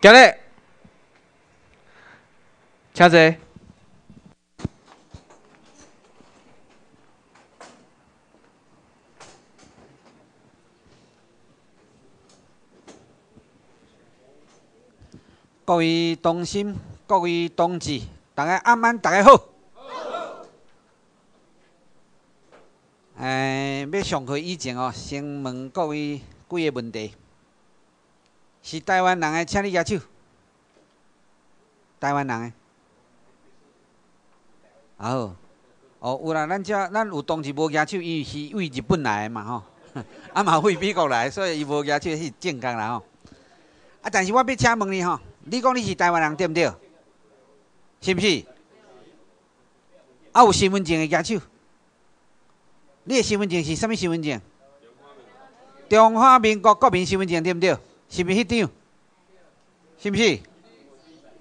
今日，请坐。各位同心，各位同志，大家晚安，大家好。诶，要上课以前哦，先问各位几个问题。是台湾人诶，请你举手。台湾人诶，好，哦，有啦，咱遮咱有同志无举手，伊是为日本来诶嘛吼，啊嘛为美国来，所以伊无举手是正确啦吼。啊，但是我要请问你吼。你讲你是台湾人对毋对？是毋是？啊，有身份证的举手。你的身份证是啥物身份证？中华民国国民身份证对毋对？是毋是迄张？是毋是？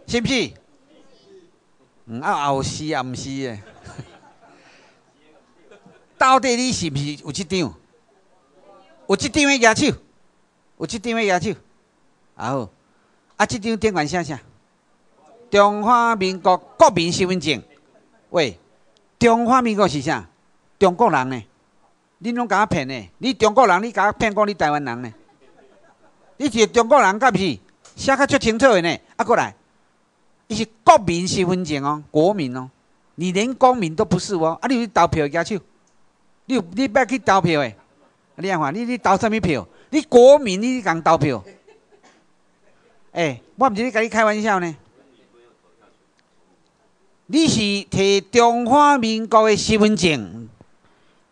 是毋是？嗯，啊，后是啊，毋是诶。到底你是毋是有即张？有即张的举手？有即张的举手？啊好。啊，即张电管啥啥？中华民国国民身份证。喂，中华民国是啥？中国人呢？恁拢甲我骗呢？你中国人，你甲我骗讲你台湾人呢？你是中国人，敢毋是？写较足清楚的呢？啊，过来，伊是国民身份证哦，国民哦，你连公民都不是哦。啊，你有投票举手？你有你捌去投票的？你看，你你投啥物票？你国民，你共投票？哎，我毋是咧甲你开玩笑呢。你是摕中华民国的身份证，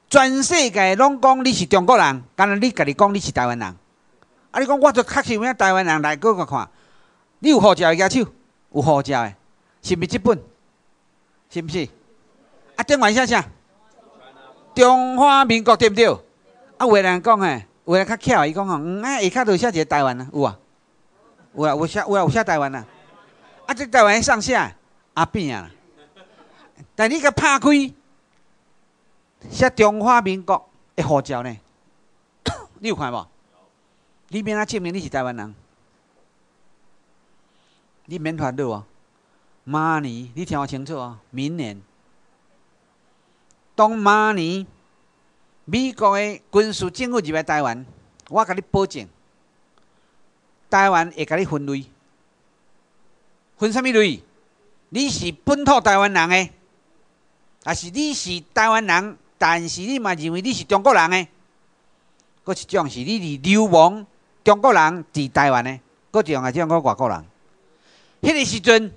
全世界拢讲你是中国人，敢若你家己讲你是台湾人。啊，你讲我就确实有影台湾人来过个看，你有护照的举手？有护照的，是毋是即本？是毋是？啊，电话写啥？中华民国对毋对？啊，有人讲诶，有人较巧，伊讲吼，嗯，啊，下骹就写一个台湾啊，有啊。有啊，有写有啊，有写台湾啊，啊，这台湾上下阿变啊，但你个拍开写中华民国的护照呢？你有看无？里面啊证明你是台湾人，你免烦恼哦。明年你听我清楚哦，明年当明年美国的军事政府入来台湾，我甲你保证。台湾会甲你分类，分什么类？你是本土台湾人诶，还是你是台湾人？但是你嘛认为你是中国人诶？搁一种是你是流亡中国人伫台湾诶，搁一种啊，种个外国人。迄个时阵，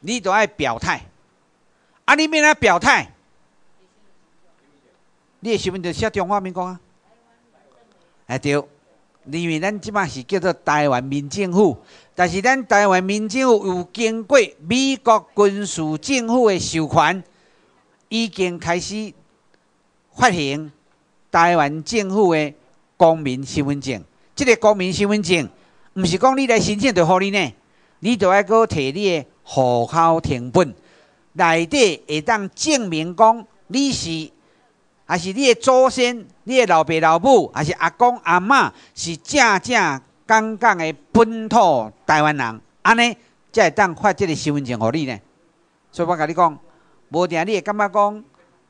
你都爱表态。啊，你免来表态，你诶身份证写中华民国啊？哎对。因为咱即摆是叫做台湾民政府，但是咱台湾民政府有经过美国军事政府的授权，已经开始发行台湾政府的公民身份证。即个公民身份证，毋是讲你来申请就互你呢，你就要搁摕你的户口成本，内底会当证明讲你是。还是你的祖先、你的老爸老母，还是阿公阿嬷，是正正刚刚的本土台湾人，安尼才会当发即个身份证互你呢。所以我甲你讲，无定你会感觉讲，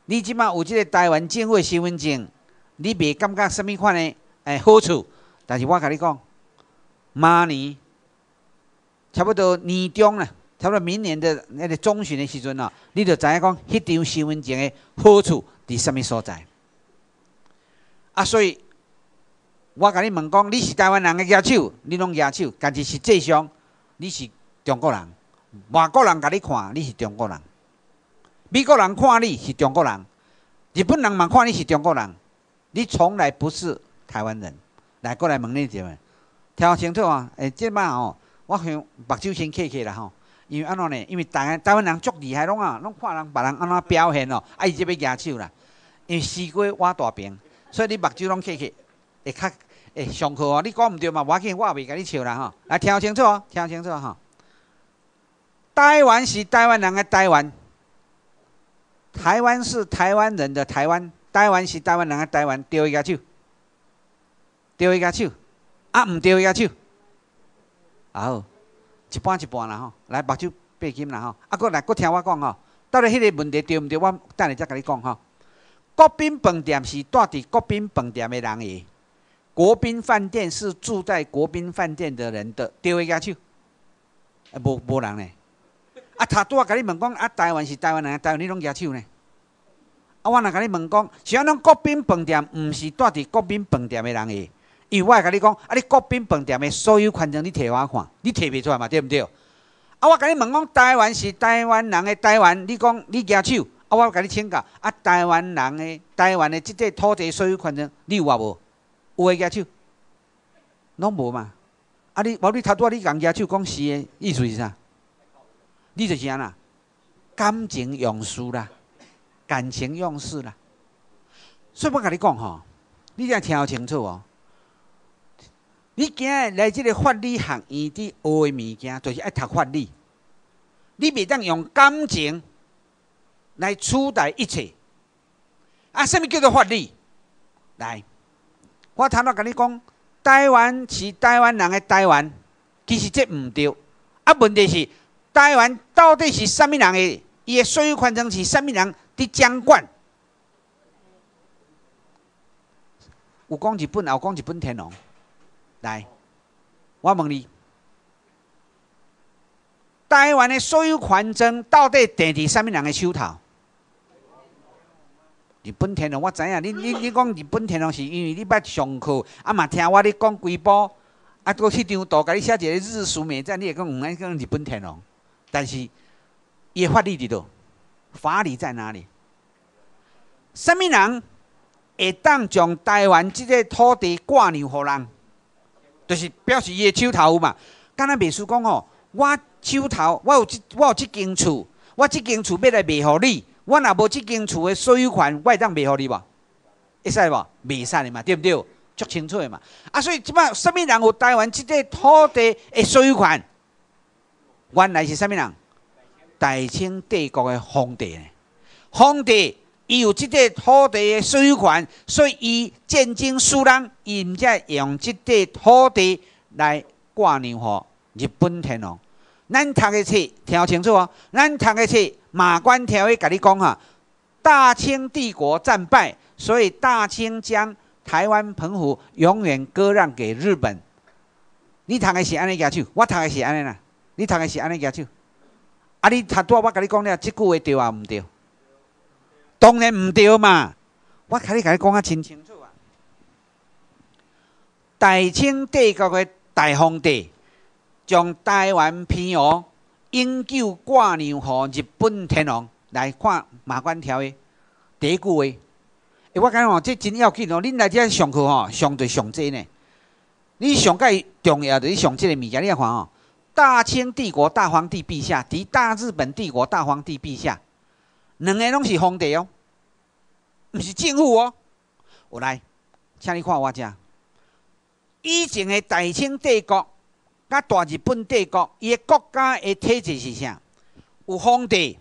你即马有即个台湾政府的身份证，你袂感觉什物款的诶好处。但是我甲你讲，明年差不多年中啦，差不多明年的那个中旬的时阵哦，你就知影讲，迄张身份证的好处。伫什么所在？啊，所以我甲你问讲，你是台湾人的举手，你拢举手，但是实际上你是中国人。外国人甲你看，你是中国人；美国人看你是中国人；日本人嘛看你是中国人。你从来不是台湾人。来过来问你一下，听清楚啊！诶，即摆吼，我向目睭先客客啦吼。因为安怎呢？因为台台湾人足厉害，拢啊，拢看人别人安怎表现哦，啊，伊即要举手啦。因为西瓜挖大饼，所以你目睭拢起起，会较会上课哦。你讲毋对嘛？我紧，我也袂甲你笑啦吼。来听清楚哦，听清楚吼。台湾是台湾人的台湾，台湾是台湾人的台湾，台湾是台湾人的台湾。对一举手，对一举手，啊，毋对一举手。啊好。一半一半啦吼，来目睭闭紧啦吼，啊，搁来搁听我讲吼，到底迄个问题对毋对？我等下再甲你讲吼。国宾饭店是住伫国宾饭店的人诶，国宾饭店是住在国宾饭店的人的，对位举手？啊，无无人呢？啊，头拄啊甲你问讲，啊，台湾是台湾人，台湾你拢举手呢？啊，我若甲你问讲，像咱国宾饭店，毋是住伫国宾饭店的人诶。因为我会甲你讲，啊，你国宾饭店的所有权证，你摕我看，你摕袂出来嘛？对毋对？啊，我甲你问讲，台湾是台湾人的台湾，你讲你举手，啊，我甲你请教，啊，台湾人的台湾的即个土地所有权证，你有啊无？有诶举手，拢无嘛？啊，你无你头拄仔你讲举手讲是的意思是啥？你就是安啦，感情用事啦，感情用事啦。所以我甲你讲吼，你要听清楚哦。你今日来即个法律学院伫学的物件，就是爱读法律。你袂当用感情来取代一切。啊，什么叫做法律？来，我头仔甲你讲，台湾是台湾人的台湾，其实这毋对。啊，问题是台湾到底是啥物人的？伊的所有权证是啥物人伫掌管？有讲日本，有讲日本天皇。来，我问你，台湾的所有权证到底定伫啥物人的手头？日本天皇，我知影，你你你讲日本天皇是因为你捌上课，啊嘛听我咧讲规部，啊搁迄张图甲你写一个日书美赞，你会讲毋爱讲日本天皇，但是伊法律伫倒？法理在哪里？啥物人会当将台湾即个土地挂让互人？就是表示伊的手头嘛。敢若秘书讲吼，我手头我有即我有即间厝，我即间厝要来卖互你，我若无即间厝的所有权，我会当卖互你无？会使无？袂使的嘛，对毋对？足清楚的嘛。啊，所以即摆什物人有台湾即个土地的所有权？原来是啥物人？大清帝国的皇帝呢？皇帝。伊有即块土地的所有权，所以伊见证输人，伊毋则用即块土地来挂让互日本天皇。咱读的册听清楚哦，咱读的册《马关条约》甲你讲哈，大清帝国战败，所以大清将台湾澎湖永远割让给日本。你读的是安尼举手，我读的是安尼啦。你读的是安尼举手，啊，你读多我甲你讲了，即句话对啊，毋对？当然毋对嘛！我甲你甲你讲啊，真清楚啊。大清帝国的大皇帝将台湾偏哦永久挂让互日本天皇来看《马关条约》第一句话。诶，我讲哦，这真要紧哦！恁来遮上课吼，上对上济呢。你上介重要就是上这个物件，你看哦。大清帝国大皇帝陛下，敌大日本帝国大皇帝陛下。两个拢是皇帝哦，毋是政府哦。我来，请你看我遮。以前的大清帝国甲大日本帝国，伊的国家的体制是啥？有皇帝，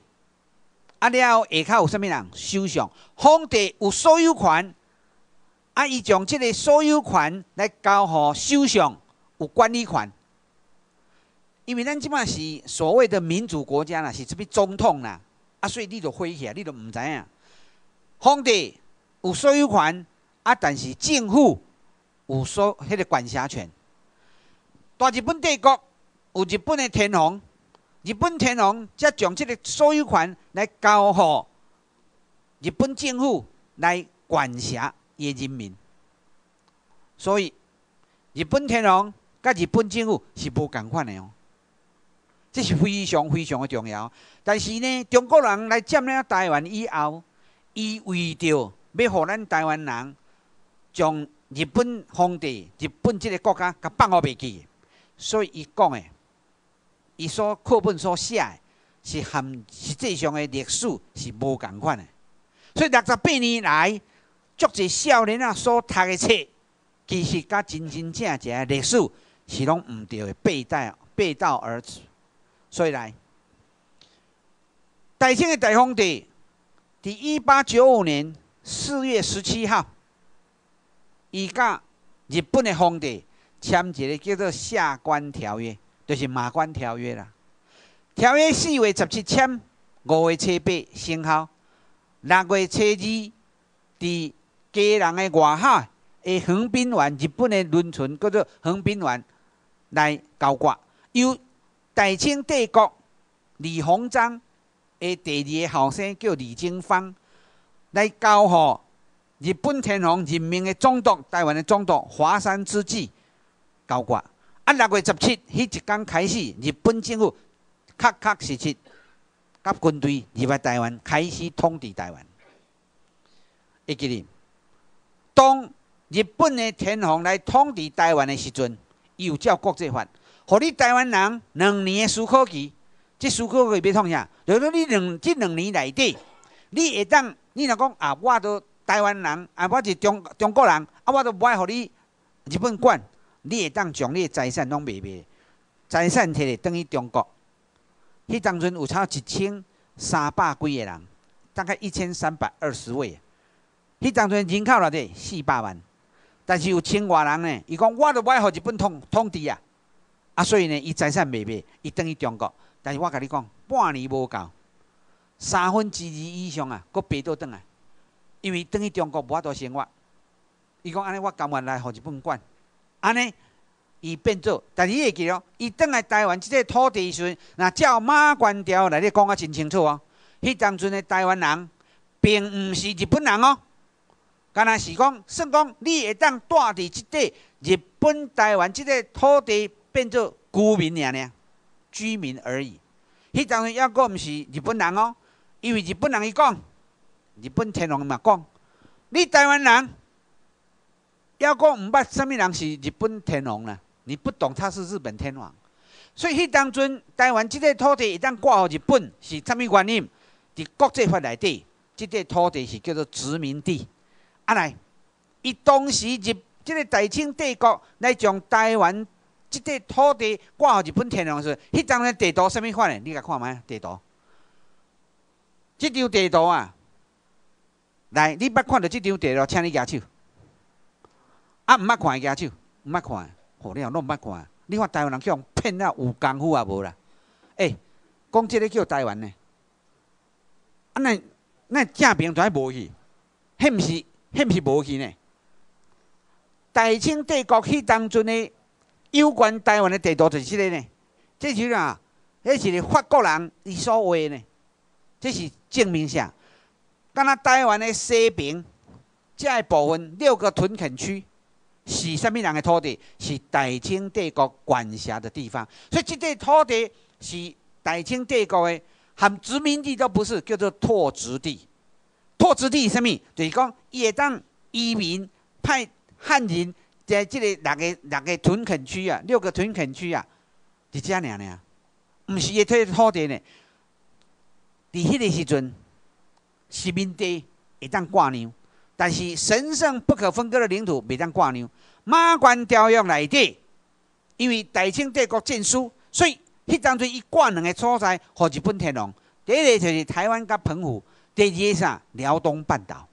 啊了后下骹有啥物人？首相。皇帝有所有权，啊，伊将即个所有权来交互首相，有管理权。因为咱即摆是所谓的民主国家啦，是这边总统啦。啊，所以你就飞起来，你就毋知影。皇帝有所有权，啊，但是政府有所迄个管辖权。大日本帝国有日本的天皇，日本天皇则将即个所有权来交互日本政府来管辖伊人民。所以，日本天皇甲日本政府是无共款的哦。这是非常非常的重要，但是呢，中国人来占领台湾以后，伊为着要互咱台湾人将日本皇帝、日本这个国家甲放互袂记，所以伊讲的，伊所课本所写的，是含实际上的历史是无共款的。所以六十八年来，足侪少年啊所读的册，其实甲真真正正的历史是拢毋对的，背道背道而驰。所以来，大清的大皇帝，伫一八九五年四月十七号，伊甲日本的皇帝签一个叫做《下关条约》，就是马关条约啦。条约四月十七签，五月初八生效。六月初二，伫家人的外海的横滨湾，日本的轮船叫做横滨湾来交割，由大清帝国李鸿章的第二个后生叫李经方来交予日本天皇任命的总督，台湾的总督华山之际交挂。啊，六月十七迄一天开始，日本政府确确实实。甲军队入来台湾，开始统治台湾。会记哩，当日本的天皇来统治台湾的时阵，伊有照国际法，互你台湾人两年的思考期。即思考期要创啥？就说你两即两年内底，你会当，你若讲啊，我都台湾人，啊，我是中中国人，啊，我都无爱互你日本管，你会当将你的财产拢卖卖，财产摕来等于中国。迄当阵有差一千三百几个人，大概一千三百二十位。迄当阵人口偌济四百万，但是有千外人呢。伊讲我都无爱互日本统统治啊，啊，所以呢，伊财产卖卖，伊等于中国。但是我甲你讲，半年无够，三分之二以上啊，搁爬倒转来，因为等于中国无法度生活。伊讲安尼，我甘愿来互日本管，安尼。伊变做，但是伊会记了，伊倒来台湾即个土地时，若照马关条来咧讲啊，真清楚哦。迄当阵的台湾人，并毋是日本人哦，敢若是讲，算讲你会当住伫即块日本台湾即个土地，变做居民尔尔，居民而已。迄当阵抑个毋是日本人哦，因为日本人伊讲，日本天皇嘛讲，你台湾人，抑个毋捌啥物人是日本天皇啦。你不懂他是日本天皇，所以迄当阵台湾即个土地一旦挂互日本，是啥物原因？伫国际法内底，即个土地是叫做殖民地。啊来，伊当时日即个大清帝国来将台湾即块土地挂互日本天皇时，迄张的地图啥物款呢？你甲看觅地图。即张地图啊，来，你捌看到即张地图，请你举手。啊，毋捌看举手，毋捌看。好，你啊，拢毋捌看。你看台湾人叫人骗了有功夫啊无啦？诶，讲即个叫台湾呢？啊，那那正平在无去，迄毋是，迄毋是无去呢？大清帝国迄当阵的有关台湾的地图就是即个呢。这是啊，迄是法国人伊所画呢。这是证明啥？敢若台湾的西边这部分六个屯垦区。是啥物人的土地？是大清帝国管辖的地方，所以这块土地是大清帝国的，含殖民地都不是，叫做拓殖地。拓殖地是啥物？就是讲，伊会当移民派汉人在即个六个六个屯垦区啊，六个屯垦区啊，伫遮尔尔，毋是一块土地呢。伫迄个时阵，殖民地会当挂娘。但是神圣不可分割的领土，袂当挂牛。马关条约内底，因为大清帝国战输，所以迄当阵伊挂两个所在，互日本天皇。第一个就是台湾甲澎湖，第二个啥？辽东半岛。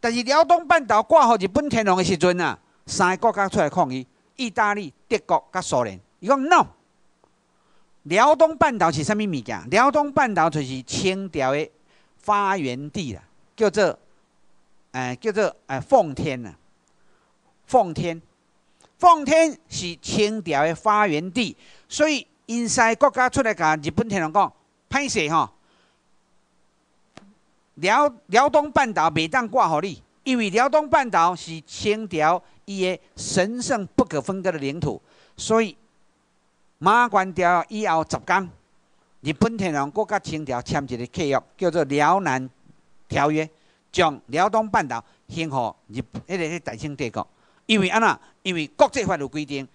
但是辽东半岛挂互日本天皇的时阵啊，三个国家出来抗议：意大利、德国甲苏联。伊讲 no，辽东半岛是啥物物件？辽东半岛就是清朝的发源地啦，叫做。哎，叫做哎，奉天呐，奉天，奉天是清朝的发源地，所以因西国家出来甲日本天皇讲，歹势吼，辽辽东半岛袂当挂互你，因为辽东半岛是清朝伊的神圣不可分割的领土，所以马关条约以后十天，日本天皇国甲清朝签一个契约，叫做辽南条约。将辽东半岛献予日，迄个迄大清帝国，因为安那，因为国际法有规定，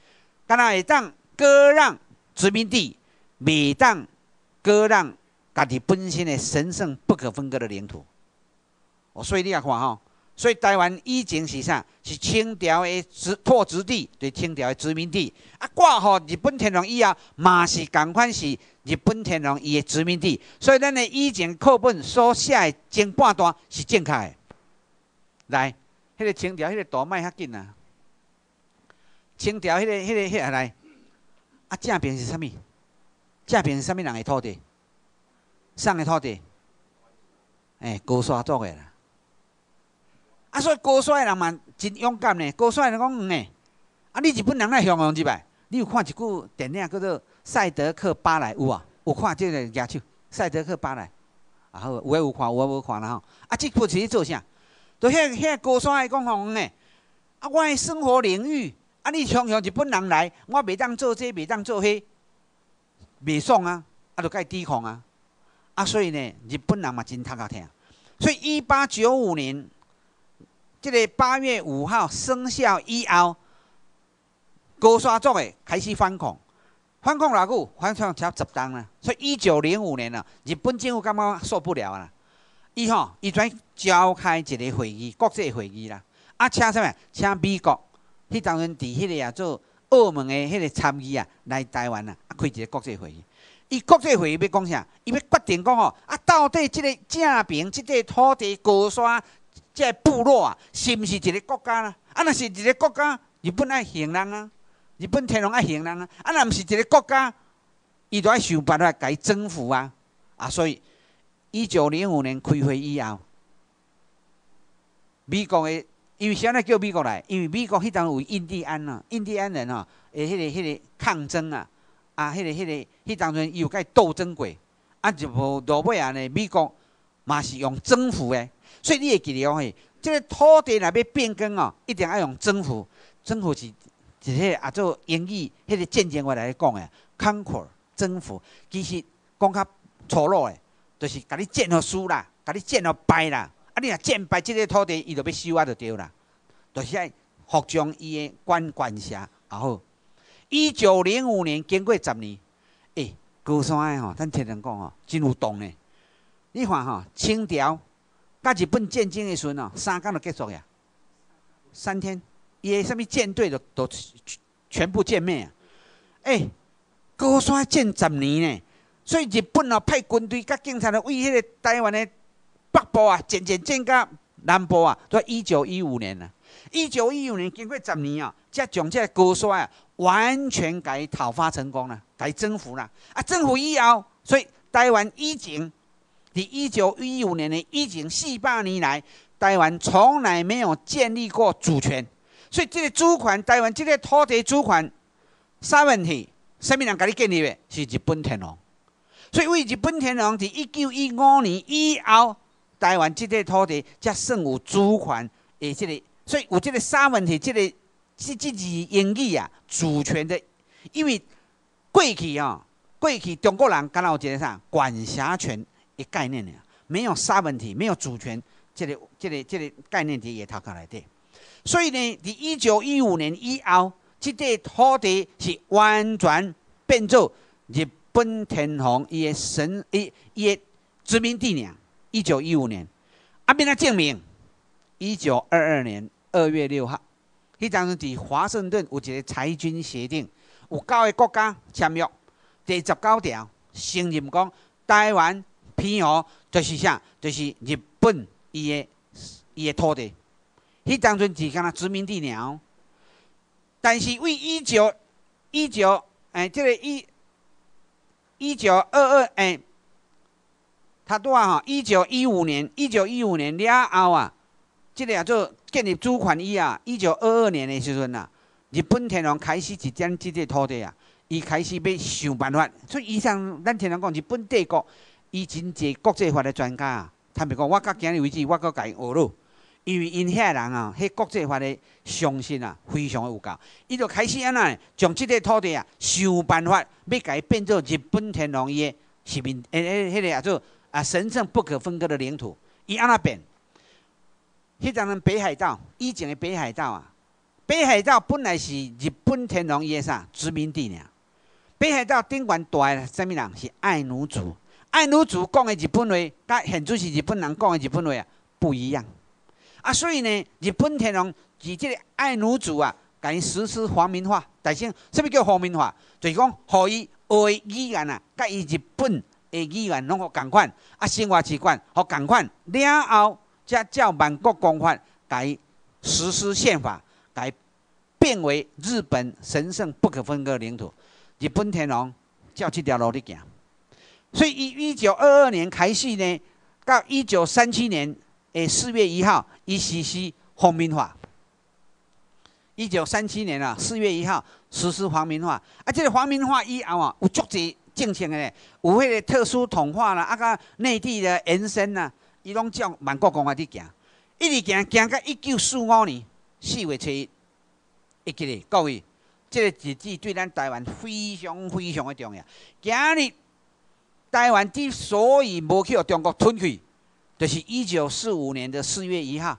敢若会当割让殖民地，未当割让家己本身的神圣不可分割的领土。哦，所以你也看吼，所以台湾以前是啥？是清朝的殖拓殖地，对清朝的殖民地。啊，挂号日本天皇以后，嘛是共款是。日本天皇伊的殖民地，所以咱的以前课本所写的前半段是正确的。来，迄个清朝迄个图卖较紧啊。清朝迄个、迄个、迄个来，啊，正边是啥物？正边是啥物人的土地？上的土地，哎，高山做的啦。啊，所以高山的人嘛真勇敢呢。高山人讲，嗯诶，啊，你日本人来向往入来？你有看一部电影叫做《赛德克巴莱》有啊？有看即个野手《赛德克巴莱》？啊好，有诶有看，有诶无看啦吼。啊，这部是做啥？都遐遐高山的讲吼，嗯诶，啊，我的生活领域，啊，你向向日本人来，我袂当做这，袂当做迄，袂爽啊！啊，就该抵抗啊！啊，所以呢，日本人嘛真头壳疼。所以一八九五年，即个八月五号生效以后，高山族诶开始反抗，反抗偌久？反抗超十档啦。所以一九零五年啊，日本政府感觉受不了啊，伊吼伊转召开一个会议，国际会议啦。啊，请啥物？请美国，迄当阵伫迄个啊做澳门诶迄个参议啊来台湾啊，啊开一个国际会议。伊国际会议要讲啥？伊要决定讲吼，啊，到底即个正平即个土地高山即个部落啊，是毋是一个国家啦？啊，若是一个国家，日本爱行人啊，日本天皇爱行人啊。啊，若毋是一个国家，伊就爱想办法甲伊征服啊。啊，所以一九零五年开会以后，美国的因为啥物叫美国来？因为美国迄阵有印第安啊，印第安人啊，诶，迄个迄个抗争啊。啊，迄个、迄个、迄当阵伊有甲伊斗争过，啊，就无落尾啊呢？美国嘛是用征服诶，所以你会记得哦，嘿，即个土地若要变更哦，一定要用征服。征服是是迄啊做英语迄个渐渐话来讲诶，conquer 征服，其实讲较粗鲁诶，就是甲你占互输啦，甲你占互败啦。啊，你若占败即个土地，伊就要收啊，就对啦，就是爱服从伊诶管管辖，然后。一九零五年，经过十年，诶，高山诶吼，咱听人讲吼，真有动诶。你看吼，清朝甲日本战争的时阵哦，三天就结束呀。三天，伊的什物舰队都都全部歼灭啊。诶，高山战十年呢，所以日本哦派军队甲警察来为迄个台湾的北部啊，渐渐战到南部啊，都一九一五年啊。一九一五年经过十年啊，才将这高山啊。完全改讨伐成功了，改征服了啊！征服以后，所以台湾以前，第一九一五年的以前四百年来，台湾从来没有建立过主权，所以这个主权，台湾这个土地主权，啥问题？什么人给你建立的？是日本天皇。所以为日本天皇，伫一九一五年以后，台湾这个土地才算有主权的这个，所以有这个啥问题？这个。是这字英语啊，主权的，因为过去啊，过去中国人敢若有一个啥管辖权一概念呢？没有啥问题，没有主权，这个、这个、这个概念伫也头壳内底。所以呢，伫一九一五年以后，这块土地是完全变做日本天皇伊的神伊伊的殖民地呢。一九一五年，啊，变来证明，一九二二年二月六号。迄阵时伫华盛顿有一个裁军协定，有九个国家签约。第十九条承认讲，台湾偏哦就是啥？就是日本伊的伊的土地。迄当阵是敢若殖民地鸟。但是为一九一九诶，即个一一九二二诶，他拄啊吼，一九一五年，一九一五年了后啊，即个叫做。建立主权以啊，一九二二年的时阵啊，日本天皇开始一将即个土地啊，伊开始要想办法。所以以上咱听人讲，日本帝国伊真济国际法的专家啊，坦白讲，我到今日为止，我搁甲伊学咯。因为因遐人啊，迄国际法的相信啊，非常有够。伊就开始安怎，将即个土地啊，想办法要甲伊变做日本天皇伊的殖民，诶诶，迄个叫做啊神圣不可分割的领土。伊安怎变？迄阵人北海道以前的北海道啊，北海道本来是日本天皇伊的啥殖民地呢？北海道顶悬大个什么人？是爱奴族。爱奴主讲的日本话，甲现在是日本人讲的日本话啊，不一样。啊，所以呢，日本天皇以这个爱奴主啊，甲伊实施皇民化。但是，什么叫皇民化？就是讲，互伊学语言啊，甲伊日本的语言拢互共款，啊，生活习惯互共款了后。才叫满国公法甲伊实施宪法，甲伊变为日本神圣不可分割领土。日本天皇照这条路咧行。所以，以一九二二年开始呢，到一九三七年诶四月一号，伊实施皇民化。一九三七年啊，四月一号实施皇民化。啊，这个皇民化以后啊，有足济政策的，有迄个特殊统化啦，啊，甲内地的延伸啦，伊拢照万国公法伫行，一直行行到一九四五年四月初一，会记咧各位，这个日子对咱台湾非常非常的重要。今日。台湾之所以无去中国吞去，就是一九四五年的四月一号。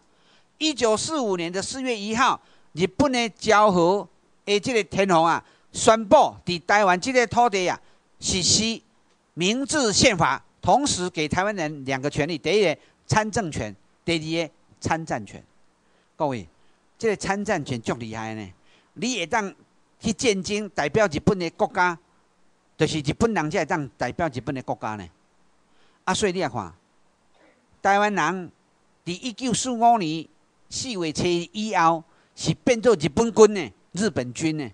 一九四五年的四月一号，日本的昭和的这个天皇啊，宣布伫台湾这个土地啊实施明治宪法，同时给台湾人两个权利：第一个参政权，第二个参战权。各位，这个参战权足厉害呢！你会当去战争，代表日本的国家。就是日本人才会当代表日本的国家呢，啊，所以你也看，台湾人伫一九四五年四月初以后，是变做日本军呢，日本军呢，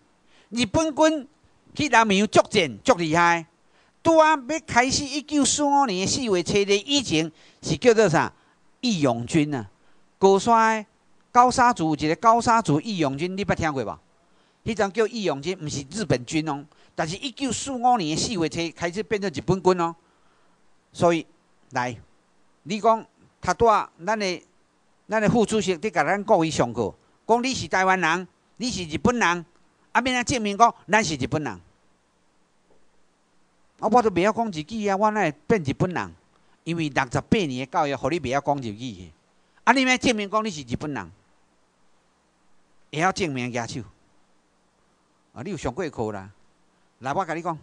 日本军去南洋作战足厉害。拄啊要开始一九四五年四月初的以前，是叫做啥？义勇军啊，高山高沙族一个高沙族义勇军，你捌听过无？迄张叫义勇军，毋是日本军哦。但是，一九四五年四月初开始变成日本军哦，所以来，你讲他带咱的咱的副主席伫甲咱各位上课，讲你是台湾人，你是日本人，啊，免啊证明讲咱是日本人。啊，我都袂晓讲日语啊，我哪会变日本人？因为六十八年的教育，互你袂晓讲日语。啊，你免证明讲你是日本人，会晓证明举手。啊，你有上过课啦？来，我甲你讲，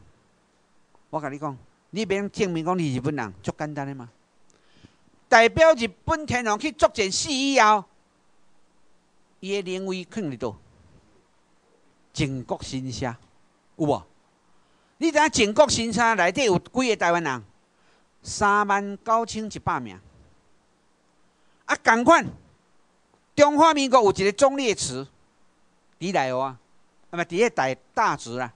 我甲你讲，你免证明讲你日本人，足简单的嘛。代表日本天皇去作战死以后，伊的灵位放伫倒？靖国神社有无？你知影靖国神社内底有几个台湾人？三万九千一百名。啊，共款，中华民国有一个忠烈祠，伫内湖啊，啊嘛伫个大大直啊。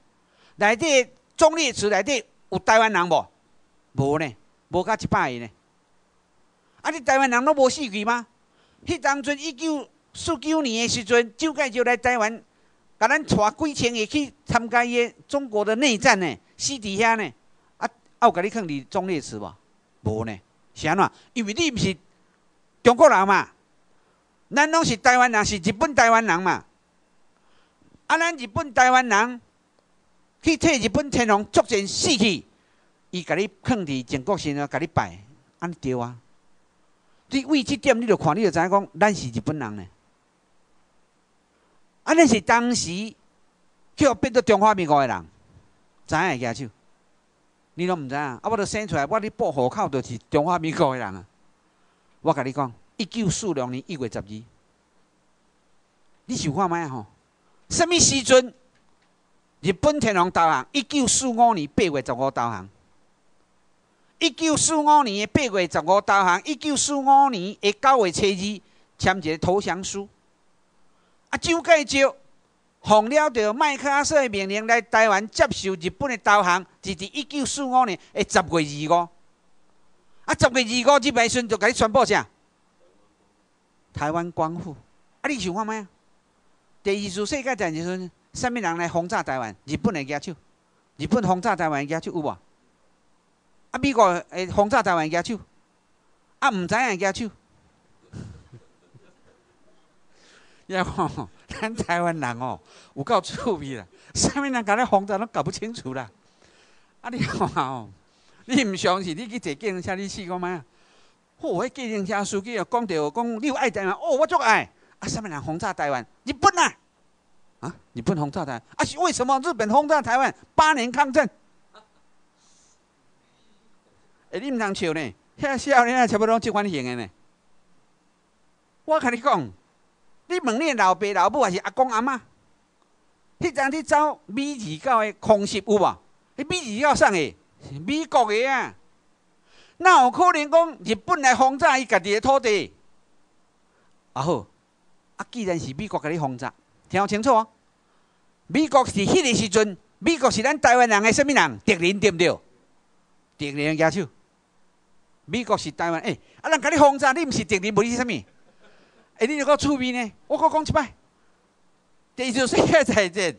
内底忠烈祠内底有台湾人无？无呢，无甲一百个呢。啊，你台湾人拢无死去吗？迄当阵一九四九年的时阵，蒋介石来台湾，甲咱带几千个去参加伊中国的内战呢，死伫遐呢。啊，啊有甲你放伫忠烈祠无？无呢，是安怎？因为你毋是中国人嘛，咱拢是台湾人，是日本台湾人嘛。啊，咱日本台湾人。去替日本天皇作战死去，伊甲你放伫靖国神啊，甲你拜，安尼对啊？你为即点，你就看，你就知影讲，咱是日本人呢。安尼是当时叫变做中华民国的人，知影会举手？你拢毋知影？啊，我著生出来，我咧报户口就是中华民国的人啊。我甲你讲，一九四六年一月十二，你想看卖吼？什么时阵？日本天皇投降，一九四五年八月十五投降。一九四五年的八月十五投降，一九四五年的九月初二签一个投降书。啊，蒋介石奉了着麦克阿瑟的命令来台湾接受日本的投降，是伫一九四五年的十月二五。啊，十月二五即摆时就甲你宣布啥？台湾光复。啊，你想看咩？第二次世界战争时。什么人来轰炸台湾？日本会举手？日本轰炸台湾举手有无？啊，美国会轰炸台湾举手？啊，毋知影举手？呀吼，咱台湾人哦，有够趣味啦！什么人甲咧轰炸，拢搞不清楚啦！啊，你看哦，你毋相信？你去坐计程车，你试过吗？嚯，迄计程车司机又讲着讲，你有爱台湾？哦，我足爱。啊，什么人轰炸台湾？日本啊！啊！日本轰炸台啊是？为什么日本轰炸台湾？八年抗战。哎，你唔通笑呢？遐少年啊，差不多即款型的呢。我甲你讲，你问你老爸老母还是阿公阿妈？迄阵你走美二教的空袭有无？迄美二教啥个？美国的啊。那有可能讲日本来轰炸伊家己的土地？啊好，啊既然是美国甲你轰炸。听清楚哦，美国是迄个时阵，美国是咱台湾人的什么人？敌人对不对？敌人举手。美国是台湾，诶，啊，人甲你轰炸，你毋是敌人，无你是啥物？诶，你又搁趣味呢？我搁讲一摆。第二世界大战，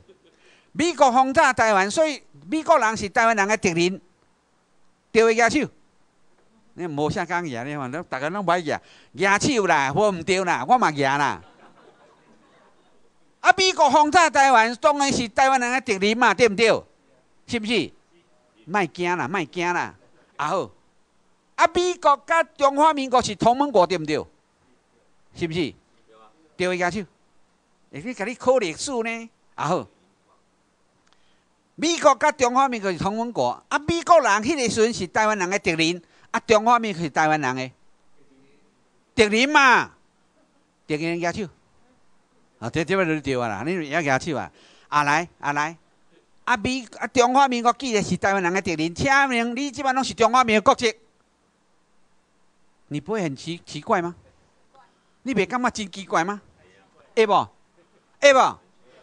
美国轰炸台湾，所以美国人是台湾人的敌人，对会举手。你无啥讲举呢？反正大家拢爱举，举手啦，我毋对啦，我嘛举啦。啊，美国轰炸台湾，当然是台湾人的敌人嘛，对毋对？是毋是？莫惊啦，莫惊啦，啊好。啊，美国甲中华民国是同盟国，对毋对？是毋是？对会举手。会去甲你考历史呢？啊好。美国甲中华民国是同盟国，啊，美国人迄个时阵是台湾人的敌人，啊，中华民国是台湾人的敌人嘛？敌人举手。啊，这这边就对啊啦，你也举手啊？啊来啊来，啊美啊中华民国既然是台湾人的敌人，请问你即摆拢是中华民国国籍，你不会很奇奇怪吗？你袂感觉真奇怪吗？会无？会无？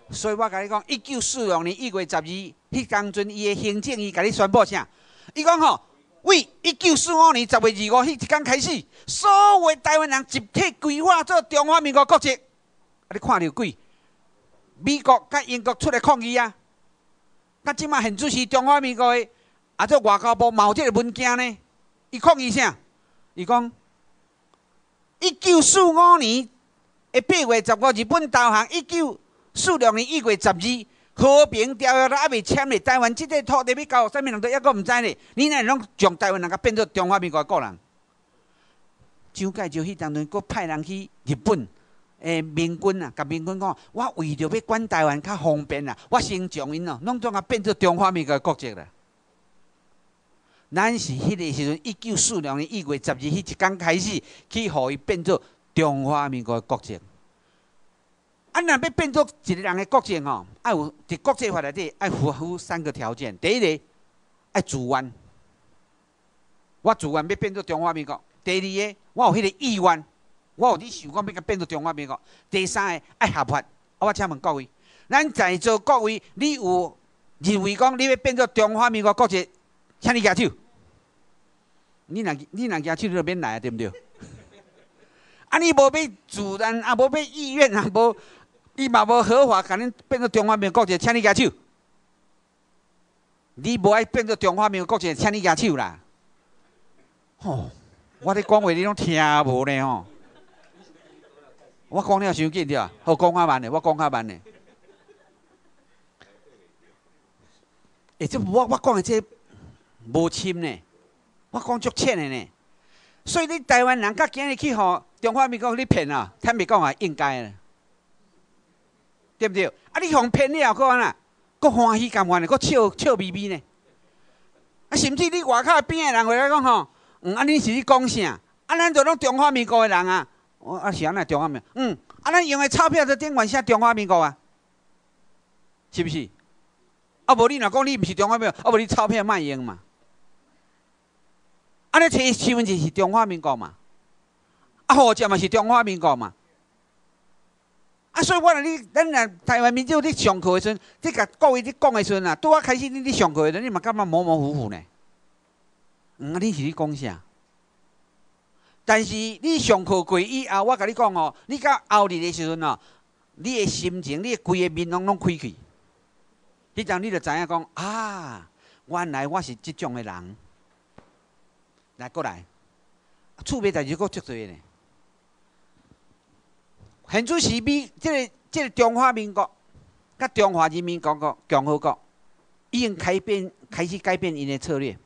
所以我甲你讲，一九四六年一月十二，迄当阵伊的行政伊甲你宣布啥？伊讲吼，为一九四五年十月二五迄一天开始，所有台湾人集体规划做中华民国国籍。你看到鬼？美国甲英国出来抗议啊！甲即马现主是中华民国的，啊，这外交部有即个文件呢？伊抗议啥？伊讲一九四五年的八月十五，日本投降；一九四六年一月十二，和平条约都还未签咧。台湾即块土地要交啥物人都抑阁毋知咧。你若拢将台湾人甲变做中华民国个人，蒋介石迄当阵，佫派人去日本。诶，民军啊，甲民军讲，我为着要管台湾较方便啊，我先将因哦，拢总啊变做中华民国国籍啦。咱是迄个时阵，一九四六年一月十二迄一天开始，去互伊变做中华民国国籍。啊，若要变做一个人的国籍吼，爱有伫国际法内底爱符合三个条件。第一个，爱自愿，我自愿要变做中华民国；第二个，我有迄个意愿。我有你想讲要甲变做中华民国。第三个爱合法，我请问各位，咱在座各位，你有认为讲你要变做中华民国国籍，请你举手。你若你若举手，你就免来啊，对毋对？啊，你无要自然，啊，无要意愿，啊，无，伊嘛无合法，甲恁变做中华民国国籍，请你举手。你无爱变做中华民国国籍，请你举手啦。吼，我咧讲话你拢听无呢吼？我讲了伤紧对啊，好讲较慢的，我讲较慢的。诶，这我我讲的这无深呢，我讲足浅的呢。所以你台湾人甲今日去互中华民国你骗啊，坦白讲啊，应该的，对不对？啊，你互骗了，搁安那，搁欢喜甘愿的，搁笑笑眯眯呢。啊，甚至你外口边的人回来讲吼，嗯，啊，你是咧讲啥？啊，咱就拢中华民国的人啊。我啊是安尼中华民，嗯，啊咱用的钞票在顶管写中华民国啊，是不是？啊无你若讲你毋是中华民国，啊无你钞票卖用嘛？啊你摕身份证是中华民国嘛？啊护照嘛是中华民国嘛？啊所以我来你咱若台湾民众你上课的时阵，即甲各位你讲的时阵啊，拄啊开始你你上课的时阵，你嘛感觉模模糊糊呢？嗯，啊你是咧讲啥？但是你上课过以后，我甲你讲哦，你到后日的时阵哦，你的心情、你的规个面拢拢开去，迄阵你就知影讲啊，原来我是即种的人。来过来，厝边代志阁足多呢。现主是美即个即个中华民国、甲中华人民共和国共和国已经改变，开始改变因的策略。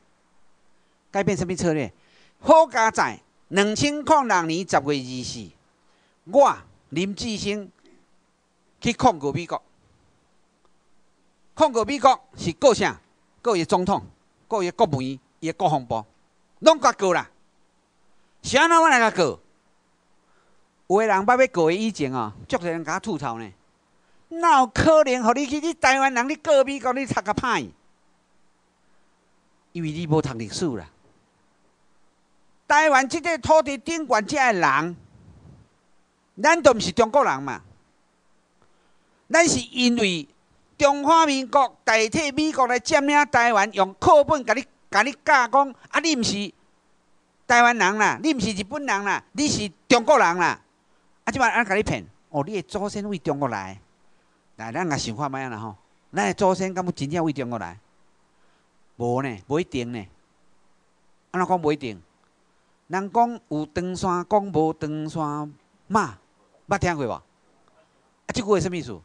改变什么策略？好加在。两千零六年十月二四，我林志升去控告美国，控告美国是告啥？告伊总统，告伊国务院，伊国防部，拢甲告啦。安怎我来甲告？有个人捌要告伊以前哦，足多人甲吐槽呢。哪有可能？互你去？你台湾人，你告美国，你读个歹？因为你无读历史啦。台湾这个土地顶管这的人，咱都毋是中国人嘛？咱是因为中华民国代替美国来占领台湾，用课本甲你甲你教讲，啊，你毋是台湾人啦，你毋是日本人啦，你是中国人啦，啊，即摆安甲你骗，哦，你的祖先为中国来，来，咱甲想看卖啦吼，咱的祖先敢有真正为中国来？无呢，无一定呢。安怎讲无一定？人讲有长山讲无长山马，捌听过无？啊，即句话什么意思？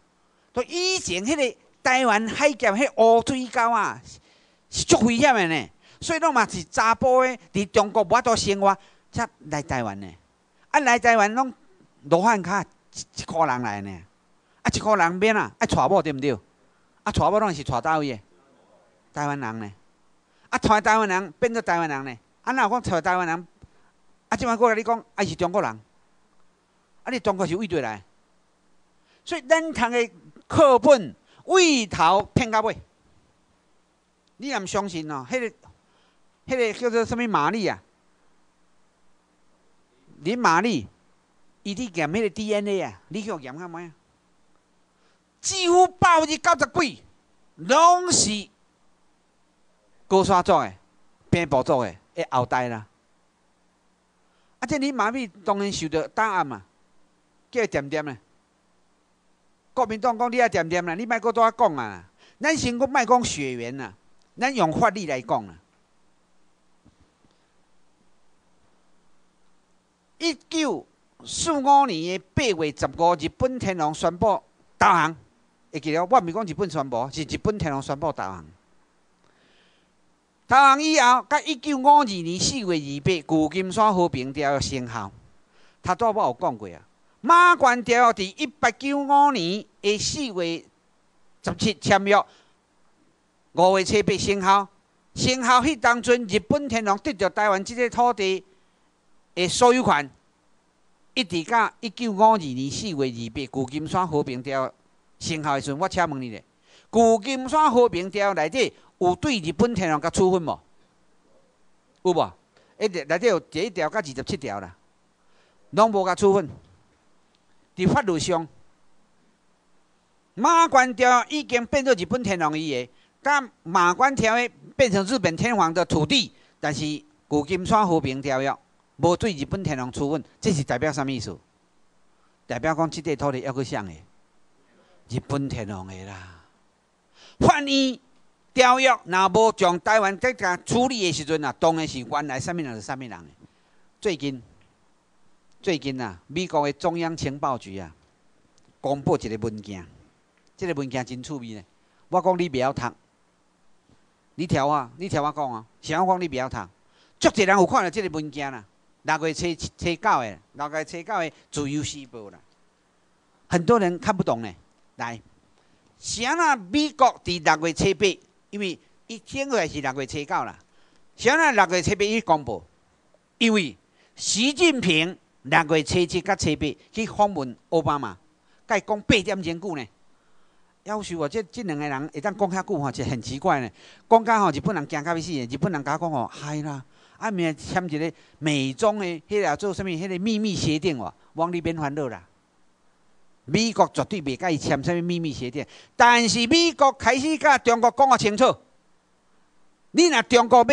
说以前迄个台湾海峡迄乌水沟啊，是足危险的呢。所以拢嘛是查甫的，伫中国无法度生活，才来台湾的。啊，来台湾拢罗汉卡一一箍人来呢。啊，一箍人免啊，爱娶某对毋对？啊，娶某拢是娶倒位的？台湾人呢？啊，娶台湾人变做台湾人呢？啊，若讲娶台湾人？啊，即摆过来你讲，啊是中国人？啊，你中国是为对来？所以咱读的课本为头骗到尾，你若毋相信哦？迄个、迄个叫做什物玛丽啊？林玛丽，伊伫验迄个 DNA 啊？你去验看卖啊？几乎百分之九十几，拢是高山族的、边部族的的后代啦。啊！即你妈咪当然受到答案嘛，叫点点咧。国民党讲你也点点啦，你莫搁多讲啊！咱先搁莫讲血缘啦，咱用法律来讲啦。一九四五年的八月十五，日本天皇宣布投降。会记得我毋是讲日本宣布，是日本天皇宣布投降。投降以后，到一九五二年四月二八，旧金山和平条约生效。他拄我有讲过啊，马关条约伫一八九五年的四月十七签约，五月七八生效。生效迄当阵，日本天皇得到台湾即个土地的所有权，一直到一九五二年四月二八，旧金山和平条约生效的时阵，我请问你咧，旧金山和平条约内底？有对日本天皇甲处分无？有无？一条内底有第一条甲二十七条啦，拢无甲处分。伫法律上，马关条约已经变做日本天皇伊个，但马关条约变成日本天皇的土地，但是旧金山和平条约无对日本天皇处分，这是代表啥物意思？代表讲即块土地还阁谁个？日本天皇个啦。反义。条约若无将台湾这个处理的时阵啊，当然是原来啥物人是啥物人。最近，最近啊，美国的中央情报局啊，公布一个文件，这个文件真趣味呢。我讲你不要读，你听我，你听我讲啊。想讲你不要读，足侪人有看到这个文件啦。六月初初九的，六月初九的《自由时报》啦，很多人看不懂呢。来，啥啊？美国伫六月初八。因为伊正月是六月初九啦，现在六月初八伊公布，因为习近平六月初七甲初八去访问奥巴马，甲伊讲八点钟久呢。要求我这这两个人会当讲遐久吼，就很奇怪呢。讲甲吼日本人惊到要死，日本人甲讲吼，嗨啦，啊明签一个美中的迄个做啥物？迄个秘密协定哦，往里免烦恼啦。美国绝对袂甲伊签什物秘密协定，但是美国开始甲中国讲啊清楚，你若中国要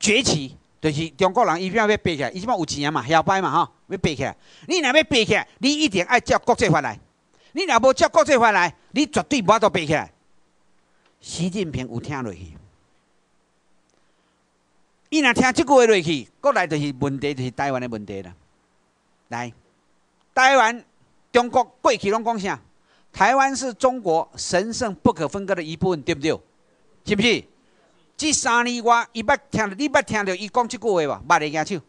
崛起，就是中国人伊边要爬起来，伊即摆有钱嘛，摇摆嘛吼，要爬起来。你若要爬起来，你一定爱照国际法来。你若无照国际法来，你绝对无法度爬起来。习近平有听落去，伊若听即句话落去，国内就是问题，就是台湾的问题啦。来，台湾。中国过去拢讲啥？台湾是中国神圣不可分割的一部分，对不对？是不是？这三年我伊捌听，你捌听到伊讲即句话无？捌会举手？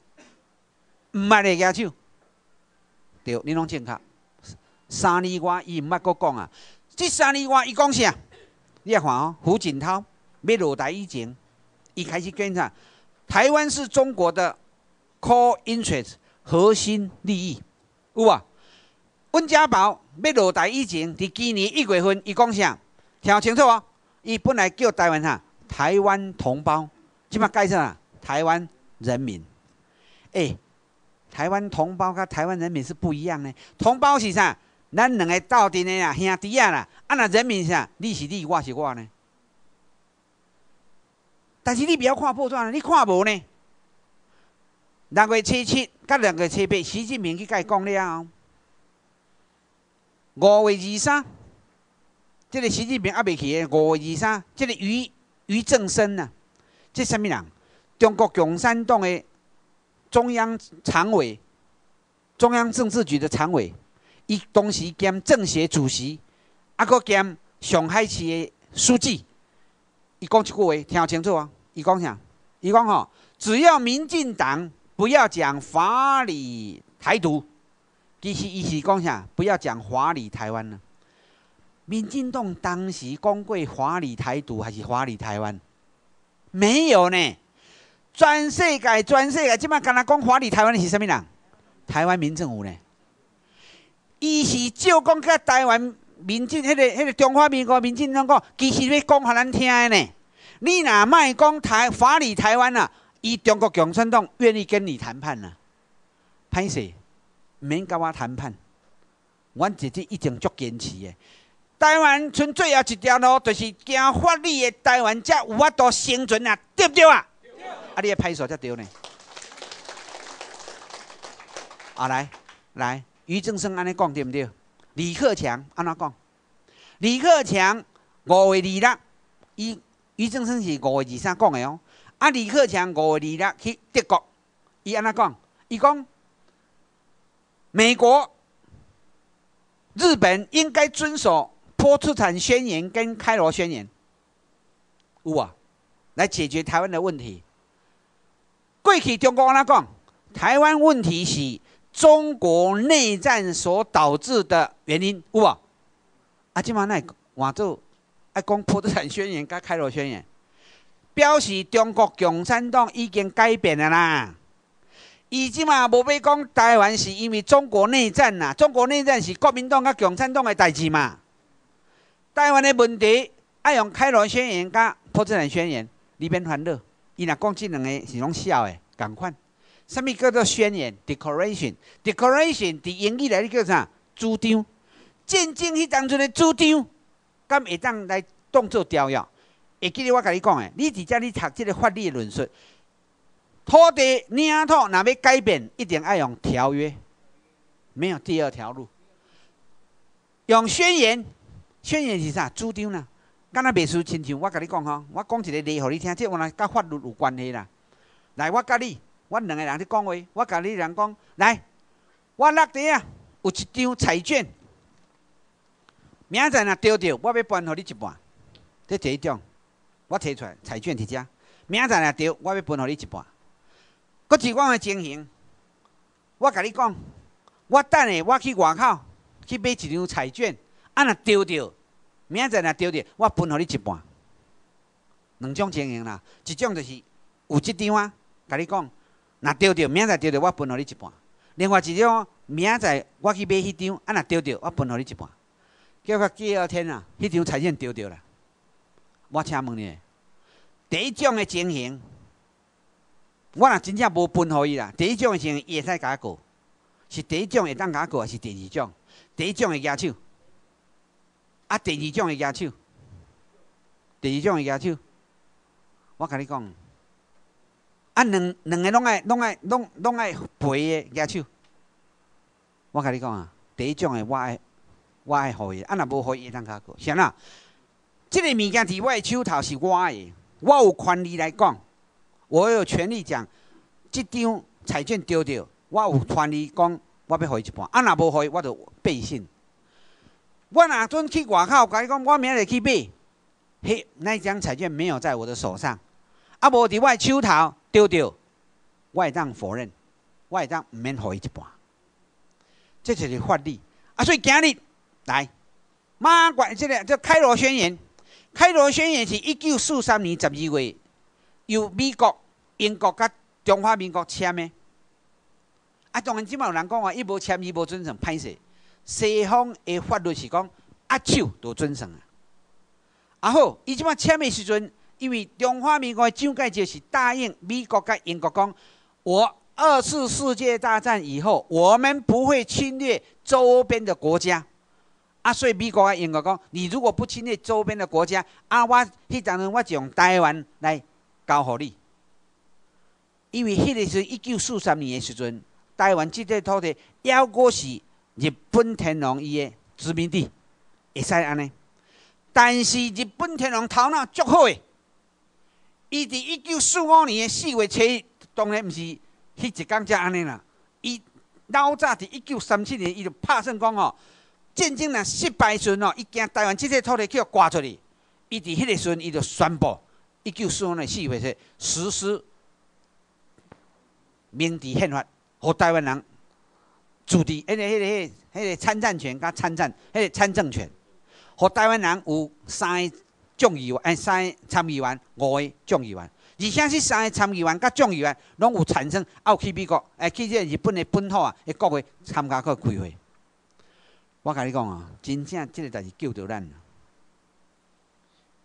毋捌会举手？对，你拢正确。三年我伊毋捌阁讲啊。这三年我伊讲啥？你来看哦，胡锦涛要落台以前，伊开始讲啥？台湾是中国的 core interest 核心利益，有无？温家宝要落台以前，伫今年一月份，伊讲啥？听清楚哦！伊本来叫台湾哈，台湾同胞，即摆改成台湾人民。哎，台湾同胞甲台湾人民是不一样呢。同胞是啥？咱两个斗阵的啦，兄弟啊啦，啊那人民是啥？你是你，我是我呢？但是你不要看报纸啊，你看无呢？六月七七，甲六月七八，习近平去甲伊讲了。五月二三，这个习近平还未去的。五月二三，这个于于正声呐，这什么人？中国共产党的中央常委、中央政治局的常委，伊同时兼政协主席，啊，搁兼上海市的书记。伊讲一句话，听清楚啊！伊讲啥？伊讲吼，只要民进党不要讲法理台独。其实伊是讲啥？不要讲华理台湾了。民进党当时讲过华理台独还是华理台湾？没有呢。全世界，全世界，即摆敢若讲华理台湾的是啥物人？台湾民政府呢？伊是照讲甲台湾民进，迄个、迄个中华民国民进党讲，其实要讲互咱听的呢。你若卖讲台华理台湾啊，伊中国共产党愿意跟你谈判呢？歹势。免甲我谈判，阮姐姐一定足坚持的。台湾剩最后一条路，就是惊法律的台湾才有法度生存啊，对不对啊？啊，你的拍手才对呢。啊，来来，于正生安尼讲对不对？李克强安怎讲？李克强五月二六，伊于正生是五月二三讲的哦。啊，李克强五月二六去德国，伊安怎讲？伊讲。美国、日本应该遵守波茨坦宣言跟开罗宣言，有啊，来解决台湾的问题。过去中国安怎讲？台湾问题是中国内战所导致的原因，有无？啊，即马那换做爱讲波茨坦宣言跟开罗宣言，表示中国共产党已经改变了啦。伊即嘛无要讲台湾是因为中国内战呐，中国内战是国民党甲共产党诶代志嘛。台湾诶问题爱用开罗宣言甲波茨坦宣言，里边烦恼。伊若讲即两个是拢笑诶，共款。什物叫做宣言？Declaration，Declaration 伫英语来叫啥？主张。战争迄当中诶主张，敢会当来当做条约？会记得我甲你讲诶，你伫遮你读即个法律诶论述。土地领土若要改变，一定要用条约，没有第二条路。用宣言，宣言是啥？主张啦。敢若秘书亲像我甲你讲吼，我讲一个例互你听，即原来甲法律有关系啦。来，我甲你，我两个人咧讲话，我甲你人讲，来，我落地啊，有一张彩券，明仔若丢着，我要分互你一半。这第一种，我摕出来彩券伫遮，明仔若丢，我要分互你一半。搁一款的情形，我甲你讲，我等下我去外口去买一张彩券，啊若丢着，明仔载若丢着，我分互你一半。两种情形啦，一种就是有即张啊，甲你讲，若丢着，明仔丢着，我分互你一半。另外一种，明仔载我去买迄张，啊若丢着，我分互你一半。叫个第二天啊，迄张彩券丢着了。我请问你，第一种的情形。我若真正无分互伊啦，第一种是伊会使甲我过，是第一种会当甲我过，还是第二种？第一种会举手，啊，第二种会举手，第二种会举手。我甲你讲，啊，两两个拢爱拢爱拢拢爱赔的举手。我甲你讲啊，第一种的我爱我爱互伊，啊，若无互伊会当甲我过。啥啦？即个物件伫我的手头是我的，我有权利来讲。我有权利讲，这张彩券丢掉，我有权利讲，我要回一半。啊，若无回，我就背信。我若准去外口，甲你讲，我明日去买，嘿，那张彩券没有在我的手上，啊，无伫我手头丢掉，我会当否认，我会当毋免回一半。这就是法律。啊，所以今日来，马关这个叫开罗宣言。开罗宣言是一九四三年十二月由美国。英国甲中华民国签的，啊，当然即马有人讲话，伊无签，伊无遵守，歹势。西方的法律是讲，握手都遵守啊。啊好，伊即马签的时阵，因为中华民国蒋介石是答应美国甲英国讲，我二次世界大战以后，我们不会侵略周边的国家，啊，所以美国啊，英国讲，你如果不侵略周边的国家，啊，我迄阵我就用台湾来交互你。因为迄个是一九四三年的时阵，台湾即块土地犹果是日本天皇伊的殖民地，会使安尼。但是日本天皇头脑足好诶，伊伫一九四五年的四月七，当然毋是迄一天才安尼啦。伊老早伫一九三七年，伊就拍算讲吼。战争若失败时阵哦，伊惊台湾即块土地去互刮出去，伊伫迄个时阵，伊就宣布一九四五年四月说实施明治宪法，互台湾人主治迄个、迄个、迄个、迄个参战权甲参战，迄个参政权，互台湾人有三个众议员，哎，三个参议员，五个众议员，而且是三个参议员甲众议员，拢有产生，啊，去美国，哎，去这日本的本土啊，诶，国会参加去开会。我甲你讲啊，真正即个代志救着咱。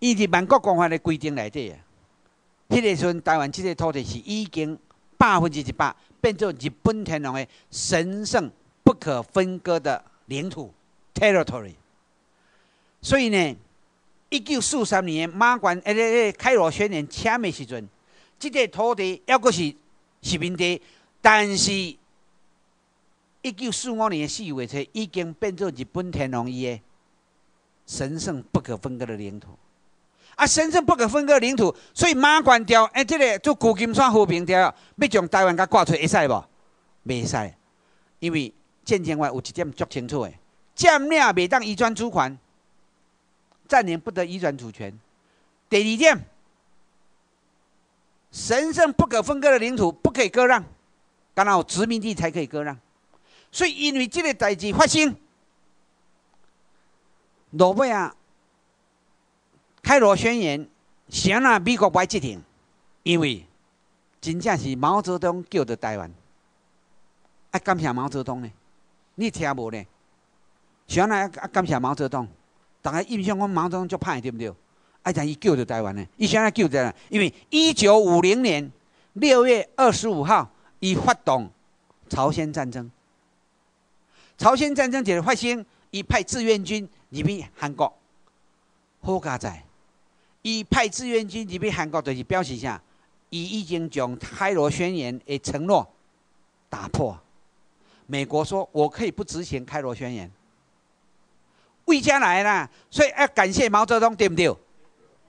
伊伫万国公法的规定内底啊，迄个时阵台湾即个土地是已经百分之一百变做日本天皇的神圣不可分割的领土 （territory）。所以呢，一九四三年马关诶个开罗宣言签的时阵，即个土地抑阁是殖民地，但是。一九四五年四月初，已经变做日本天皇伊的神圣不可分割的领土。啊，神圣不可分割领土，所以马关条，哎，这个做旧金山和平条，要将台湾甲挂出，会使无？袂使，因为战争外有一点足清楚的：占领未当移转主权，占领不得移转主权。第二点，神圣不可分割的领土不可以割让，当然有殖民地才可以割让。所以，因为这个代志发生，诺贝尔开罗宣言，想让美国不执行，因为真正是毛泽东救的台湾。啊，感谢毛泽东呢？你听无呢？想来啊，感谢毛泽东。大家印象讲毛泽东足歹，对不对？啊，但伊救的台湾呢？伊想来救台湾，因为一九五零年六月二十五号，伊发动朝鲜战争。朝鲜战争就是发生，伊派志愿军入去韩国，好佳在，伊派志愿军入去韩国，就是表示啥？伊已经将开罗宣言的承诺打破。美国说：“我可以不执行开罗宣言。”魏家来啦，所以要感谢毛泽东，对不对？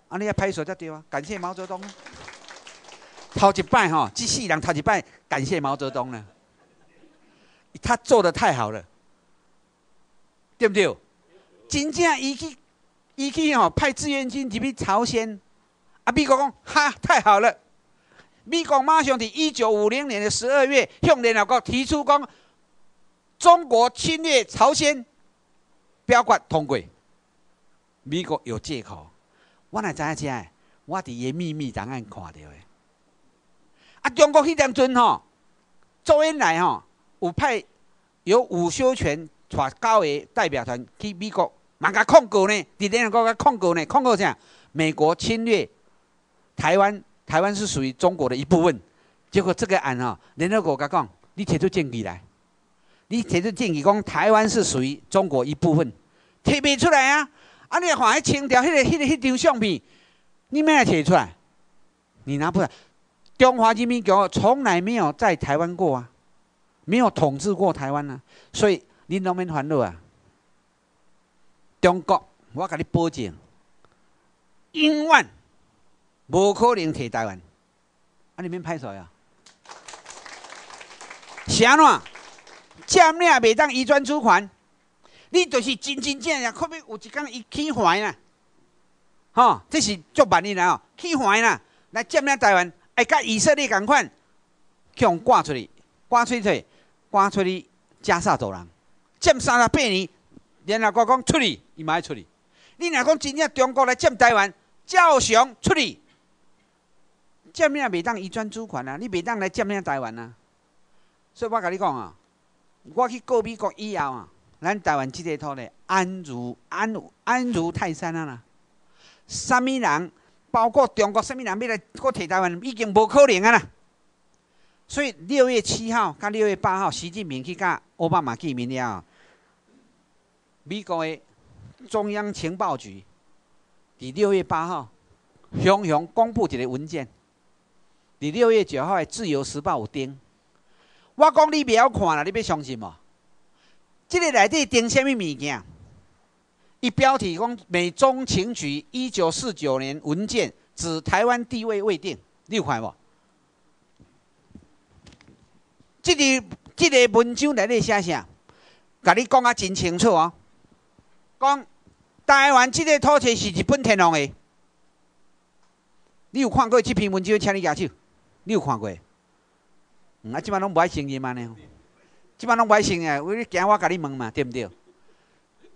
啊，你要拍手才对啊！感谢毛泽东。头一拜哈，这世人头一拜感谢毛泽东了，他做的太好了。对不对？真正伊去，伊去吼派志愿军入去朝鲜，啊，美国讲哈太好了，美国马上伫一九五零年的十二月向联合国提出讲，中国侵略朝鲜，表决通过。美国有借口，我哪知影遮？我伫伊秘密档案看到的。啊，中国迄阵阵吼，周恩来吼有派有午休权。带九个代表团去美国，嘛甲控告呢？伫联合国控告呢？控告啥？美国侵略台湾，台湾是属于中国的一部分。结果这个案哦，联合国甲讲，你提出证据来，你提出证据讲台湾是属于中国一部分，提不出来啊！啊，你看迄清朝迄个、迄个、迄张相片，你没有提出来，你拿不出来。中华人民共和国从来没有在台湾过啊，没有统治过台湾啊，所以。恁农民烦恼啊！中国，我甲你保证，永远无可能摕台湾。啊，你免拍手呀！是安怎？占领袂当移转主权，你就是真真正正，可比有一天伊起怀啦，吼，这是足万年啦，起怀啦，来占领台湾，会甲以色列共款，向挂出去，挂出去，挂出去，加沙走廊。占三十八年，联合国讲出去，伊嘛爱出去。你若讲真正中国来占台湾，照常出去。占领袂当移转主权啊，你袂当来占领台湾啊。所以我甲你讲啊，我去告美国以后啊，咱台湾即个土地安如安如安如泰山啊啦。啥物人，包括中国啥物人要来搁摕台湾，已经无可能啊啦。所以六月七号甲六月八号，习近平去甲奥巴马见面了。美国的中央情报局伫六月八号，雄雄公布一个文件。伫六月九号的《自由时报》有登。我讲你不要看啦，你要相信无？这个内底登什么物件？一标题讲美中情局一九四九年文件指台湾地位未定，你有看无？这个这个文章内底写啥？甲你讲啊真清楚哦。讲台湾这个土地是日本天皇的。你有看过这篇文章？请你举手。你有看过？嗯，啊，即摆拢无爱承认嘛呢？即摆拢无爱承认，为你惊我甲你问嘛，对毋对？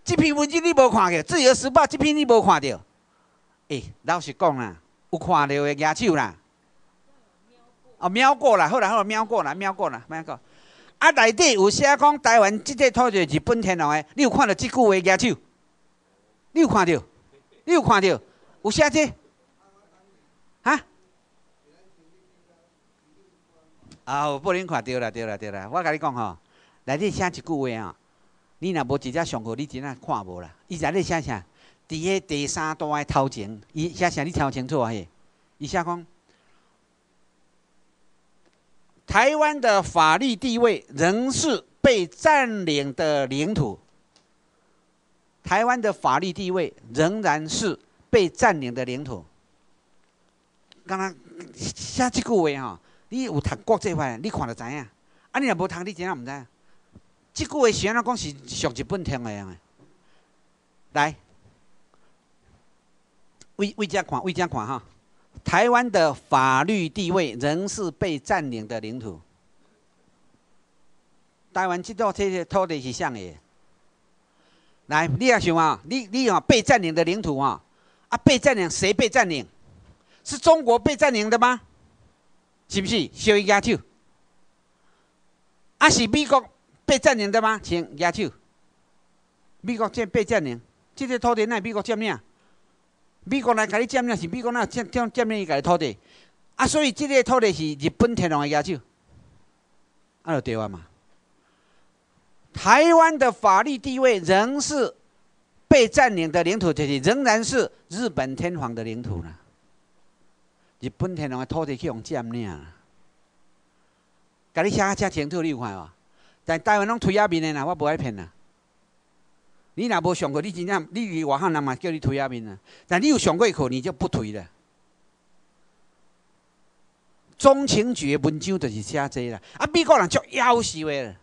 这篇文章你无看过，《自由时报》这篇你无看到？诶，老实讲啦，有看到的举手啦。哦，瞄过啦，好啦好啦，瞄过啦，瞄过啦，瞄过。啊，内底有写讲台湾即个土地日本天皇的，你有看到即句话举手？你有看到？你有看到？有写这？哈？啊，不能看到啦，对啦，对啦。我甲你讲吼，内底写一句话啊，你若无直接上课，你真正看无啦。伊内底写啥？伫迄第三段的头前，伊写啥？你听清楚啊？嘿，伊写讲，台湾的法律地位仍是被占领的领土。台湾的法律地位仍然是被占领的领土。刚刚写即句话吼。你有读国际法，你看就知影。啊，你若无读，你真正毋知。即句话是安怎讲？是属日本听的。来，为为遮看，为遮看哈。台湾的法律地位仍是被占领的领土。台湾即道这些土地是啥的？来，你也想啊，你你啊被占领的领土啊，啊被占领，谁被占领？是中国被占领的吗？是不是？小伊举手。啊，是美国被占领的吗？请举手。美国这被占领，这个土地乃美国占领。美国来甲你占领，是美国那占占占领伊家土地。啊，所以这个土地是日本天皇的举手。啊，就对啊嘛。台湾的法律地位仍是被占领的领土，就是仍然是日本天皇的领土呢。日本天皇的土地去用占领，甲你写啊遮清楚，你有看无？但台湾拢推下面的啦，我无爱骗啦。你若无上过，你真正你离外汉人嘛叫你推下面啊。但你有上过课，你就不推了。中情局的文章就是写这啦。啊，美国人足夭寿的，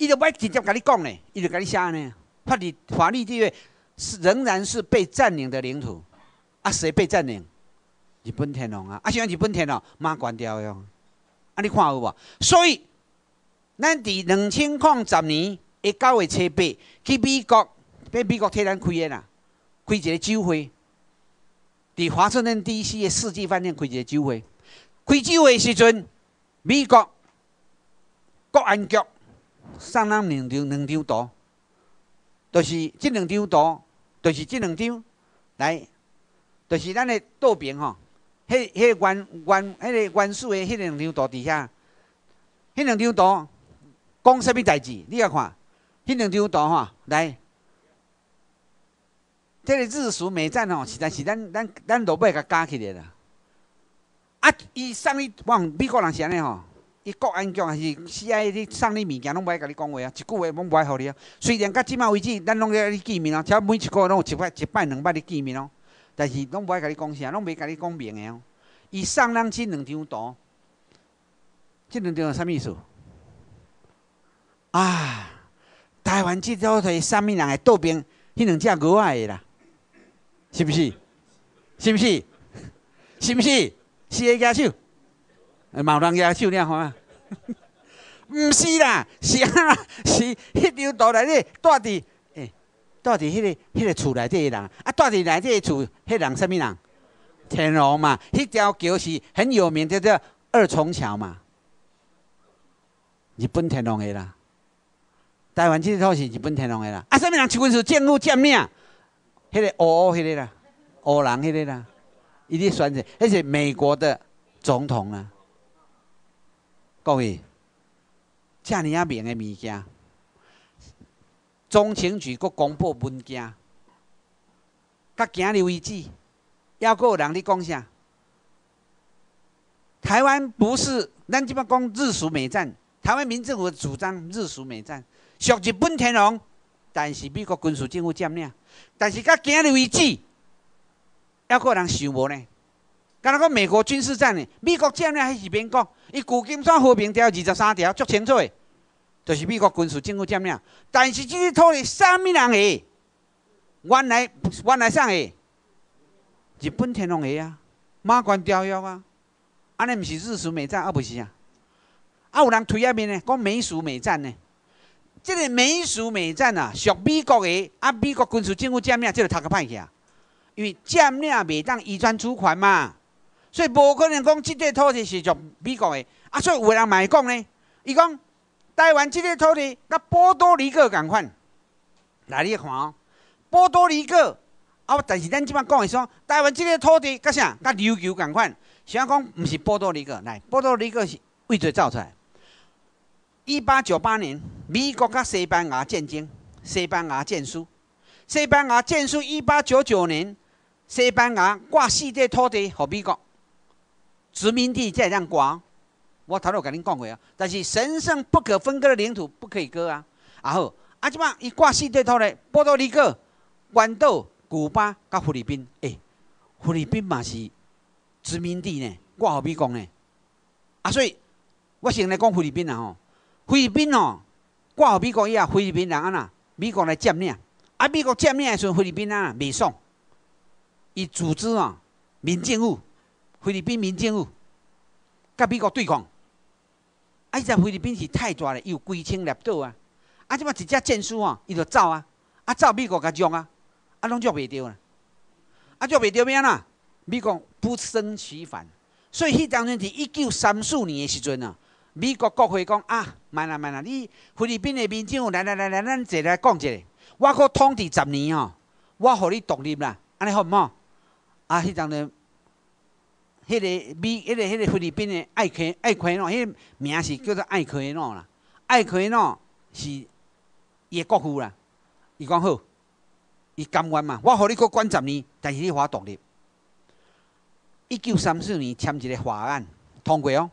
伊就要直接甲你讲呢，伊就甲你写呢。法律法律地位是仍然是被占领的领土，啊，谁被占领？日本天皇啊，啊，像日本天皇马关掉哟，啊，你看有无？所以，咱伫两千零十年一九月七八去美国，被美国替咱开的啦，开一个酒会，伫华盛顿 D.C. 的世纪饭店开一个酒会。开酒会时阵，美国国安局送咱两张两张图，就是这两张图，就是这两张来，就是咱的图片吼。迄、迄个原、原、迄个原始的迄两张图底下，迄两张图讲什么代志？你要看，迄两张图吼，来，这个日苏美战吼，实在是咱、咱、咱老爸甲加起来啦。啊，伊送你，往美国人是安尼吼，伊国安局还是 CIA 你送你物件，拢无爱甲你讲话啊，一句话拢无爱互你啊。虽然到即马为止，咱拢在你见面啊，且每一个拢有一摆、一摆、两摆的见面哦。但是拢无爱甲你讲啥，拢袂甲你讲明诶哦。伊送咱即两张图，即两张啥物意思？啊，台湾即组是啥物人诶倒边，迄两只牛仔诶啦，是毋是？是毋是？是毋是？是诶举手，毛人举手了看。毋是啦，是啊，是迄张图内底住伫。到底迄个、迄个厝内底的人，啊，到底内底厝，迄人什物人？天龙嘛，迄条桥是很有名，叫做二重桥嘛。日本天龙的啦，台湾这套是日本天龙的啦。啊，什物人？请问是政府占领？迄个乌乌迄个啦，乌人迄个啦，伊咧选者，迄是美国的总统啊。各位，遮尔啊名的物件。中情局阁公布文件，甲行流遗址，还阁有人咧讲啥？台湾不是咱即摆讲日属美战，台湾民政府主张日属美战，属日本天皇，但是美国军事政府占领，但是甲行流遗址，还阁有人想无呢？敢若讲美国军事战呢？美国占领还是民国？伊旧金山和平条二十三条足清楚的，就是美国军事政府占领。但是即个土地啥物人诶？原来原来啥诶？日本天皇下啊，马关条约啊，安尼毋是日属美战啊？不是啊？啊有人推遐面呢，讲美属美战呢？即个美属美战啊，属美国的啊，美国军事政府占领，即个头壳歹去啊，因为占领袂当移转主权嘛。所以无可能讲即块土地是属美国的，啊，所以有人嘛会讲呢？伊讲台湾即块土地甲波多黎各共款，来你看哦，波多黎各啊，但是咱即摆讲的说，台湾即块土地甲啥？甲琉球共款，想讲毋是波多黎各，来，波多黎各是为谁造出来？一八九八年，美国甲西班牙战争，西班牙战输，西班牙战输。一八九九年，西班牙挂四块土地互美国。殖民地在让刮，我头头甲恁讲过啊。但是神圣不可分割的领土不可以割啊。然后啊，即摆伊挂四块土咧，波多黎各、关岛、古巴、甲菲律宾。诶，菲律宾嘛是殖民地呢，挂互美国呢。啊，所以我先来讲菲律宾啊吼。菲律宾哦，挂互美国以后，菲律宾人安那？美国来占领。啊，美国占领的时阵，菲律宾啊未爽，伊组织啊民政府。菲律宾民政府甲美国对抗，啊！伊只菲律宾是太大了，伊有几千粒岛啊！啊！即摆一只战书吼，伊就走啊！啊，走美国甲捉啊！啊，拢捉袂着啦！啊，捉袂着咩啦？美国不胜其烦，所以迄当阵是一九三四年的时阵啊，美国国会讲啊，慢啦慢啦，你菲律宾的民政府来来来来，咱坐来讲一下，我可统治十年哦，我互你独立啦，安尼好毋好？啊，迄当阵。迄个美，迄个迄个菲律宾的艾奎艾奎诺，迄个名是叫做艾奎诺啦。艾奎诺是伊的国父啦。伊讲好，伊甘愿嘛，我互你搁管十年，但是你我独立。一九三四年签一个法案通过哦，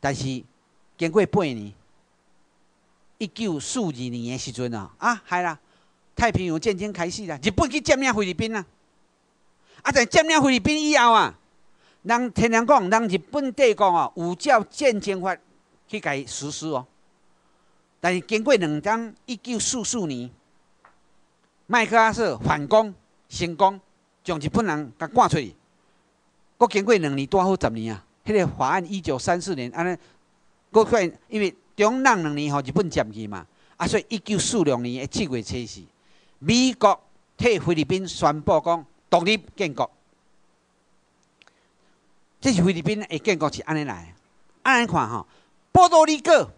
但是经过八年，一九四二年的时阵啊，啊，系啦，太平洋战争开始啦，日本去占领菲律宾啦。啊，在占领菲律宾以后啊。人听人讲，人日本帝国哦，有照战争法去甲伊实施哦。但是经过两张，一九四四年，麦克阿瑟反攻成功，将日本人甲赶出去。搁经过两年多好十年啊！迄个法案一九三四年安尼，搁快因为中浪两年吼日本占去嘛，啊所以一九四六年的七月七日，美国替菲律宾宣布讲独立建国。这是菲律宾的建国是安尼来，安尼看吼，波多黎各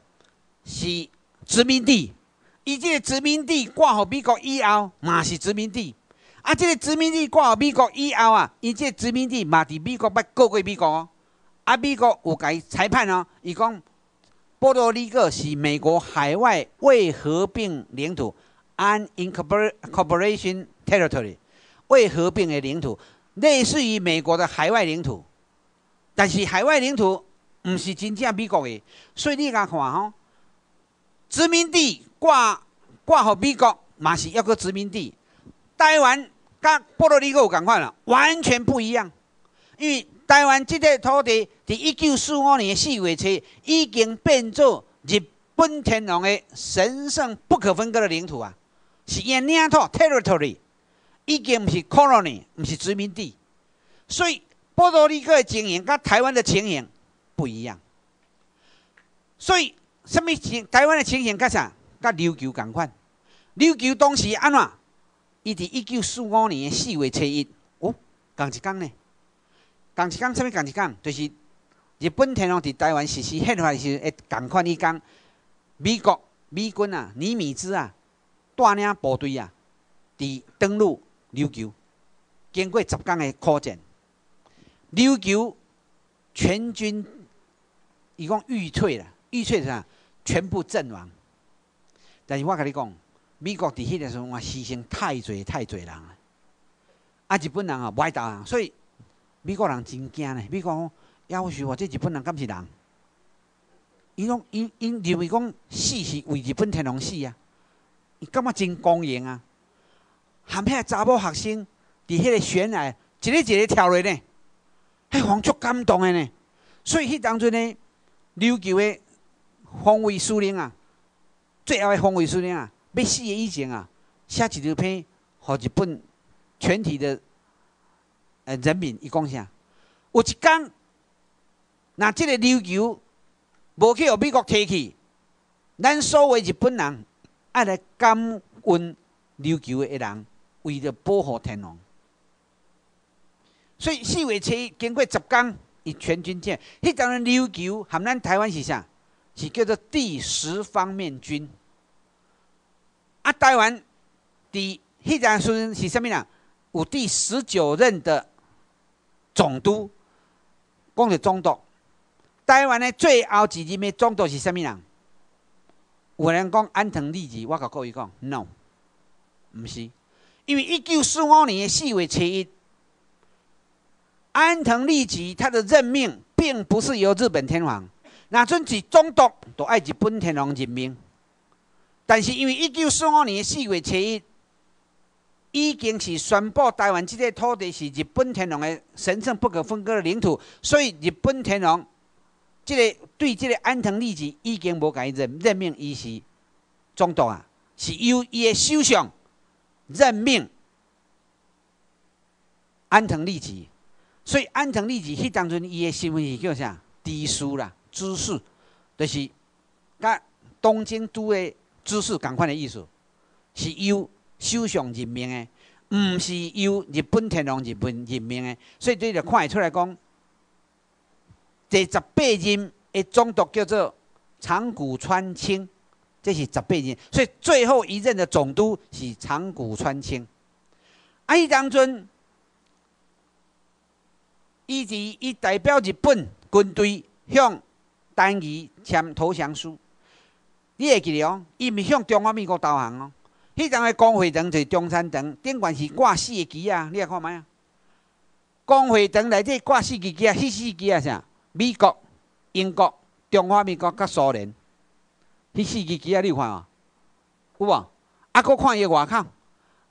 是殖民地，伊即个殖民地挂互美国以后，嘛是殖民地。啊，即个殖民地挂互美国以后啊，伊即个殖民地嘛伫美国捌告过美国。啊，美国有甲伊裁判哦，伊讲波多黎各是美国海外未合并领土 （unincorporation territory），未合并的领土，类似于美国的海外领土。但是海外领土毋是真正美国的，所以你甲看吼，殖民地挂挂互美国嘛是一个殖民地。台湾甲波多黎各有共款啦，完全不一样。因为台湾即块土地伫一九四五年四月初已经变做日本天皇的神圣不可分割的领土啊，是因领土 territory，已经毋是 colony，毋是殖民地，所以。波多黎各的情形跟台湾的情形不一样，所以什么情？台湾的情形跟啥？跟琉球共款。琉球当时安怎？伊伫一九四五年四月初一，哦，共一天呢？共一天，什么共一天？就是日本天皇伫台湾实施宪法时，会共款一天。美国美军啊，尼米兹啊，带领部队啊，伫登陆琉球，经过十天的苦战。琉球全军伊讲欲退了，欲退啥？全部阵亡。但是我甲你讲，美国伫迄个时阵，牺牲太侪太侪人了。啊，日本人啊，无爱投降，所以美国人真惊呢。美国讲，要许我这日本人敢是人？伊讲，伊伊认为讲死是为日本天皇死啊，伊感觉真公平啊。含遐查某学生伫迄个悬崖一个一个跳落呢，迄方足感动的呢。所以迄当阵呢，琉球的防卫司令啊，最后的防卫司令啊，要死的以前啊，写一条篇，互日本全体的呃人民，伊讲啥？有一天，那即个琉球无去互美国摕去，咱所有日本人爱来感恩琉球的人，为着保护天皇。所以四月七经过十天。以全军舰，迄当然琉球含咱台湾是啥？是叫做第十方面军。啊，台湾第迄当时是啥物人？有第十九任的总督，讲是总督。台湾的最后一任的总督是啥物人？有人讲安藤利吉，我甲各位讲，no，毋是，因为一九四五年的四月七日。安藤利吉他的任命并不是由日本天皇，那阵是总督都爱日本天皇任命，但是因为一九四五年四月七日，已经是宣布台湾这个土地是日本天皇的神圣不可分割的领土，所以日本天皇这个对这个安藤利吉已经无改任任命伊是总督啊，是由伊的首相任命安藤利吉。所以安藤利吉迄当阵，伊的身份是叫啥？知书啦，知事，就是甲东京都的知事共款的意思，是由首相任命的，毋是由日本天皇日本任命的。所以这就看会出来讲，第十八任的总督叫做长谷川清，这是十八任。所以最后一任的总督是长谷川清。啊，迄当阵。伊是伊代表日本军队向单于签投降书，你会记得哦？伊毋是向中华民国投降哦。迄阵诶光会堂就是中山堂，顶悬是挂四个旗啊！你来看觅啊？光会堂内底挂四个旗啊，迄四旗啊啥？美国、英国、中华民国甲苏联，迄四个旗啊，你看哦，有无？啊，搁看伊外口，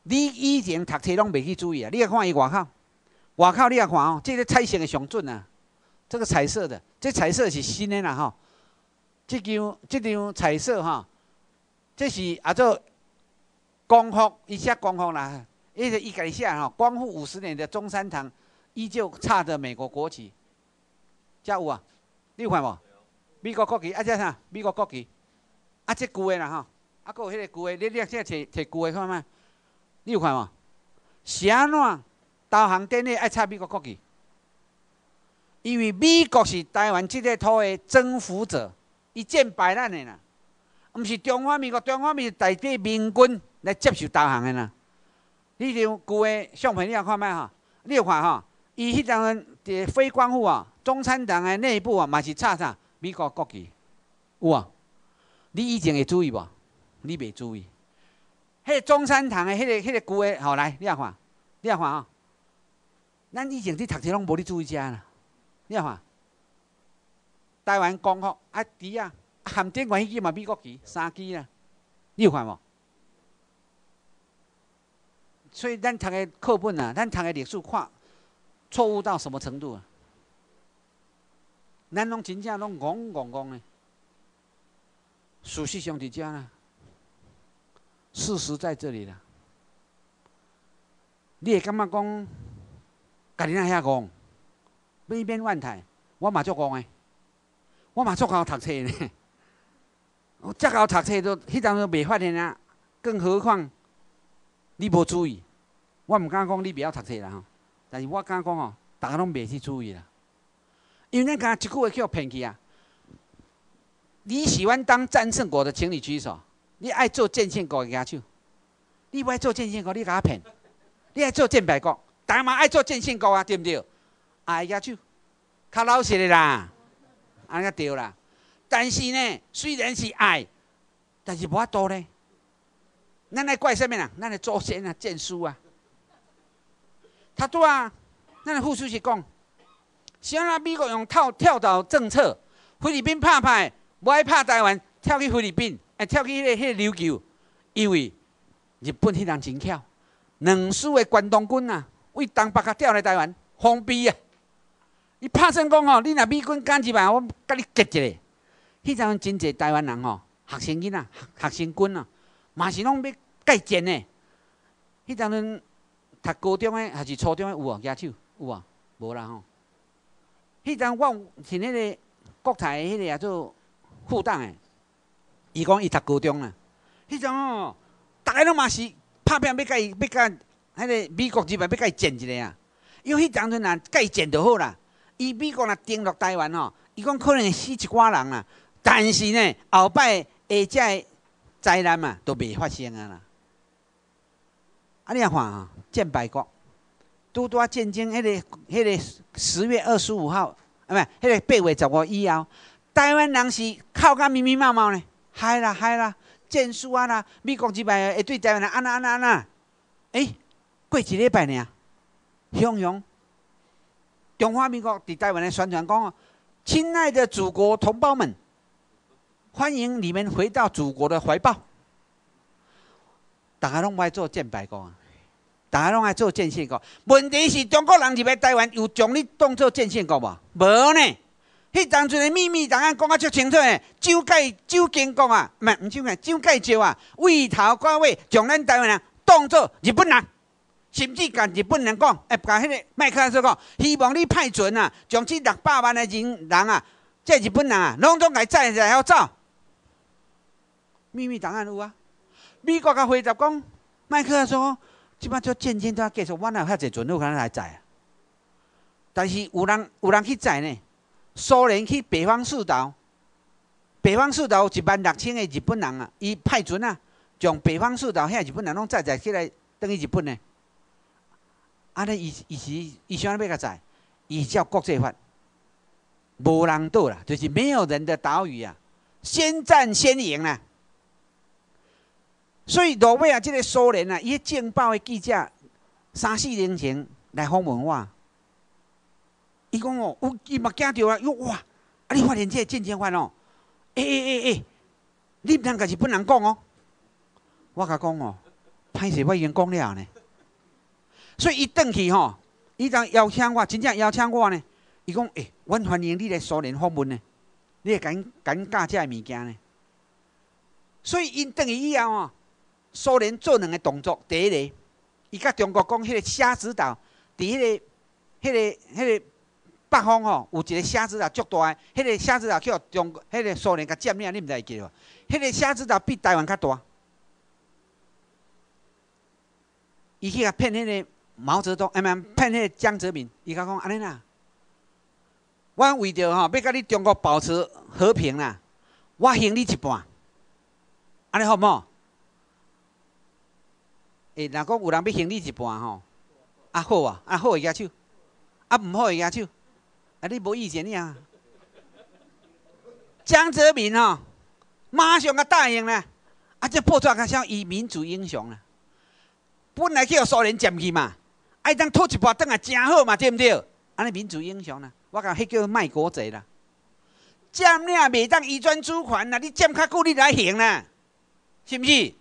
你以前读册拢袂去注意啊？你来看伊外口。外口你也看哦，这个彩色的上准啊，这个彩色的，这彩色是新的啦吼。这张这张彩色哈，这是啊做光复，一下光复啦，一直一改下哈，光复五十年的中山堂依旧插着美国国旗，加有啊，你有看无？美国国旗啊，这啥？美国国旗啊，这旧的啦吼，啊，搁有迄个旧的，你你现在摕摕旧的看觅？你有看无？是安怎？导航电力爱插美国国旗，因为美国是台湾这个土的征服者，伊战败咱的啦，毋是中华民国，中华民国代表民军来接受导航的啦。你张旧的相片你也看觅吼，你看吼，伊迄张伫非官府啊，中山堂的内部啊，嘛是插啥美国国旗，有啊？你以前会注意无？你袂注意？迄中山堂的迄个、迄个旧的，好来，你也看，你也看啊。咱以前伫读册拢无咧注意遮啦，你看，台湾光复啊，伫啊，含顶关迄支嘛美国旗三支啦，你有看无？所以咱读的课本啊，咱读的历史看错误到什么程度啊？咱拢真正拢戆戆戆的，事实上伫遮啦，事实在这里啦，你会感觉讲？家己那遐讲，每边万台，我嘛足讲诶，我嘛足够读册呢。我足够读册都，迄阵都未发现啊。更何况你无注意，我毋敢讲你袂晓读册啦吼。但是我敢讲哦，大家拢袂去注意啦。因为咱讲一句话叫骗去啊。你喜欢当战胜国的，请你举手。你爱做战胜国的，举手。你不爱做战胜国，你甲我骗。你爱做战败国。大家嘛爱做建信国啊，对不对？哎呀，就较老实的啦，安尼对啦。但是呢，虽然是爱，但是无法度呢。咱来怪什么啦？咱来祖先啊，证书啊。他拄啊，咱副主席讲，像那美国用跳跳岛政策，菲律宾拍拍，无爱拍台湾，跳去菲律宾，哎，跳去迄个迄个琉球，因为日本迄人真巧，两输的关东军啊，为东北甲调来台湾，封闭啊！伊拍算讲吼，你若美军敢入来，我甲你结一个。迄阵真济台湾人吼，学生囡仔、学生军啊，嘛是拢要改建的。迄阵读高中诶还是初中诶有啊？举手有啊？无啦吼。迄阵我是迄个国台迄个也做副党的，伊讲伊读高中啊。迄阵哦，逐个拢嘛是拍拼要甲伊要甲迄个美国即摆要甲伊建一个啊。因为迄当阵啊，甲伊建就好啦。伊美国若登陆台湾吼，伊讲可能会死一寡人啊。但是呢，后摆下只灾难嘛，都未发生啊啦。啊，你啊看啊，建白国，拄拄啊战争，迄个、迄个十月二十五号，啊，不，迄个八月十五以后，台湾人是哭甲密密麻麻呢，嗨啦嗨啦，战书啊啦，美国即摆会对台湾人安那安那安那，诶，过一礼拜呢，汹涌，中华民国伫台湾的宣传讲，亲爱的祖国同胞们。欢迎你们回到祖国的怀抱。大家拢爱做建白工啊，大家拢爱做建线工。问题是中国人入来台湾，有将你当做建线工无？无呢。迄当阵的秘密档案讲啊足清楚诶，蒋介蒋经国啊，毋毋蒋介蒋介石啊，为头寡尾将咱台湾人当做日本人，甚至甲日本人讲，哎，甲迄个麦克阿瑟讲，希望你派船啊，将这六百万的人人啊，这日本人啊，拢总来载来要走。秘密档案有啊！美国甲回答讲，麦克说，即摆做渐渐都要继续，我哪有遐济船有可能来载啊？但是有人有人去载呢。苏联去北方四岛，北方四岛一万六千个日本人啊，伊派船啊，将北方四岛遐日本人拢载载起来，等于日本呢。安尼伊伊是伊想要甲载，依照国际法，无人岛啦，就是没有人的岛屿啊，先战先赢啦。所以诺贝尔这个苏联啊，伊个情报的记者三四年前来访问我，伊讲哦，有伊嘛惊着啊，哟哇！啊，你发现这个战争犯哦，诶诶诶诶，你毋通甲日本人讲哦。我甲讲哦，歹势我已经讲了呢。所以伊转去吼，伊当邀请我，真正邀请我呢。伊讲诶，阮欢迎你来苏联访问呢，你会敢敢教这物件呢？所以因转去以后吼。苏联做两个动作，第一个，伊甲中国讲，迄个虾子岛，伫迄个、迄个、迄个北方吼，有一个虾子岛足大，迄个虾子岛叫中国，迄个苏联甲占领，你毋知会记无？迄个虾子岛比台湾较大。伊去甲骗迄个毛泽东，哎毋骗迄江泽民，伊甲讲安尼啦，我为着吼要甲你中国保持和平啦，我还你一半，安尼好毋好？诶，若讲有人要行你一半吼，啊好啊，啊好会举手，啊毋好会举手，啊你无意见你啊？江泽民吼，马上甲答应啦，啊这破绽较像以民族英雄啦，本来叫苏联占去嘛，爱当吐一半倒来真好嘛，对毋对？安尼民族英雄啦，我讲迄叫卖国贼啦，占领袂当移转主权啦，你占较久你来行啦，是毋是？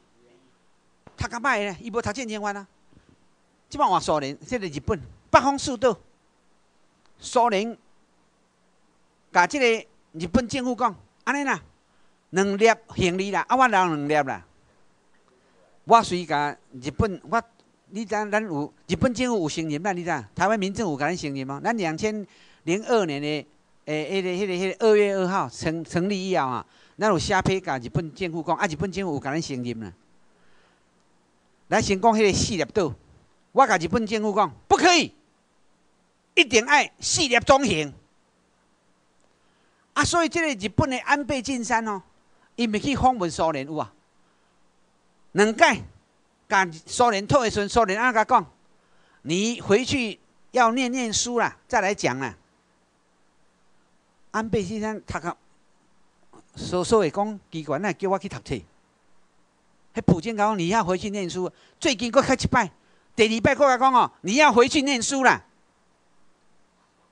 读较歹咧，伊无读建经湾啊。即摆换苏联，即个日本北方四岛，苏联甲即个日本政府讲，安尼啦，两粒行李啦，啊，我留两粒啦。我随甲日本，我你知咱有日本政府有承认啦？你知？台湾民政府甲咱承认吗？咱两千零二年的诶，迄个、迄个、迄个二月二号成成立以后啊，咱有写批甲日本政府讲，啊，日本政府有甲咱承认啦。来先讲迄个四粒岛，我甲日本政府讲不可以，一定爱四粒中型。啊，所以这个日本的安倍晋三哦，伊咪去访问苏联有啊？两届甲苏联退时，苏联安甲讲，你回去要念念书啦，再来讲啦。安倍晋三读个，所所以讲机关那叫我去读册。迄普京讲，你要回去念书，最近搁开一摆，第二摆过来讲哦，你要回去念书啦。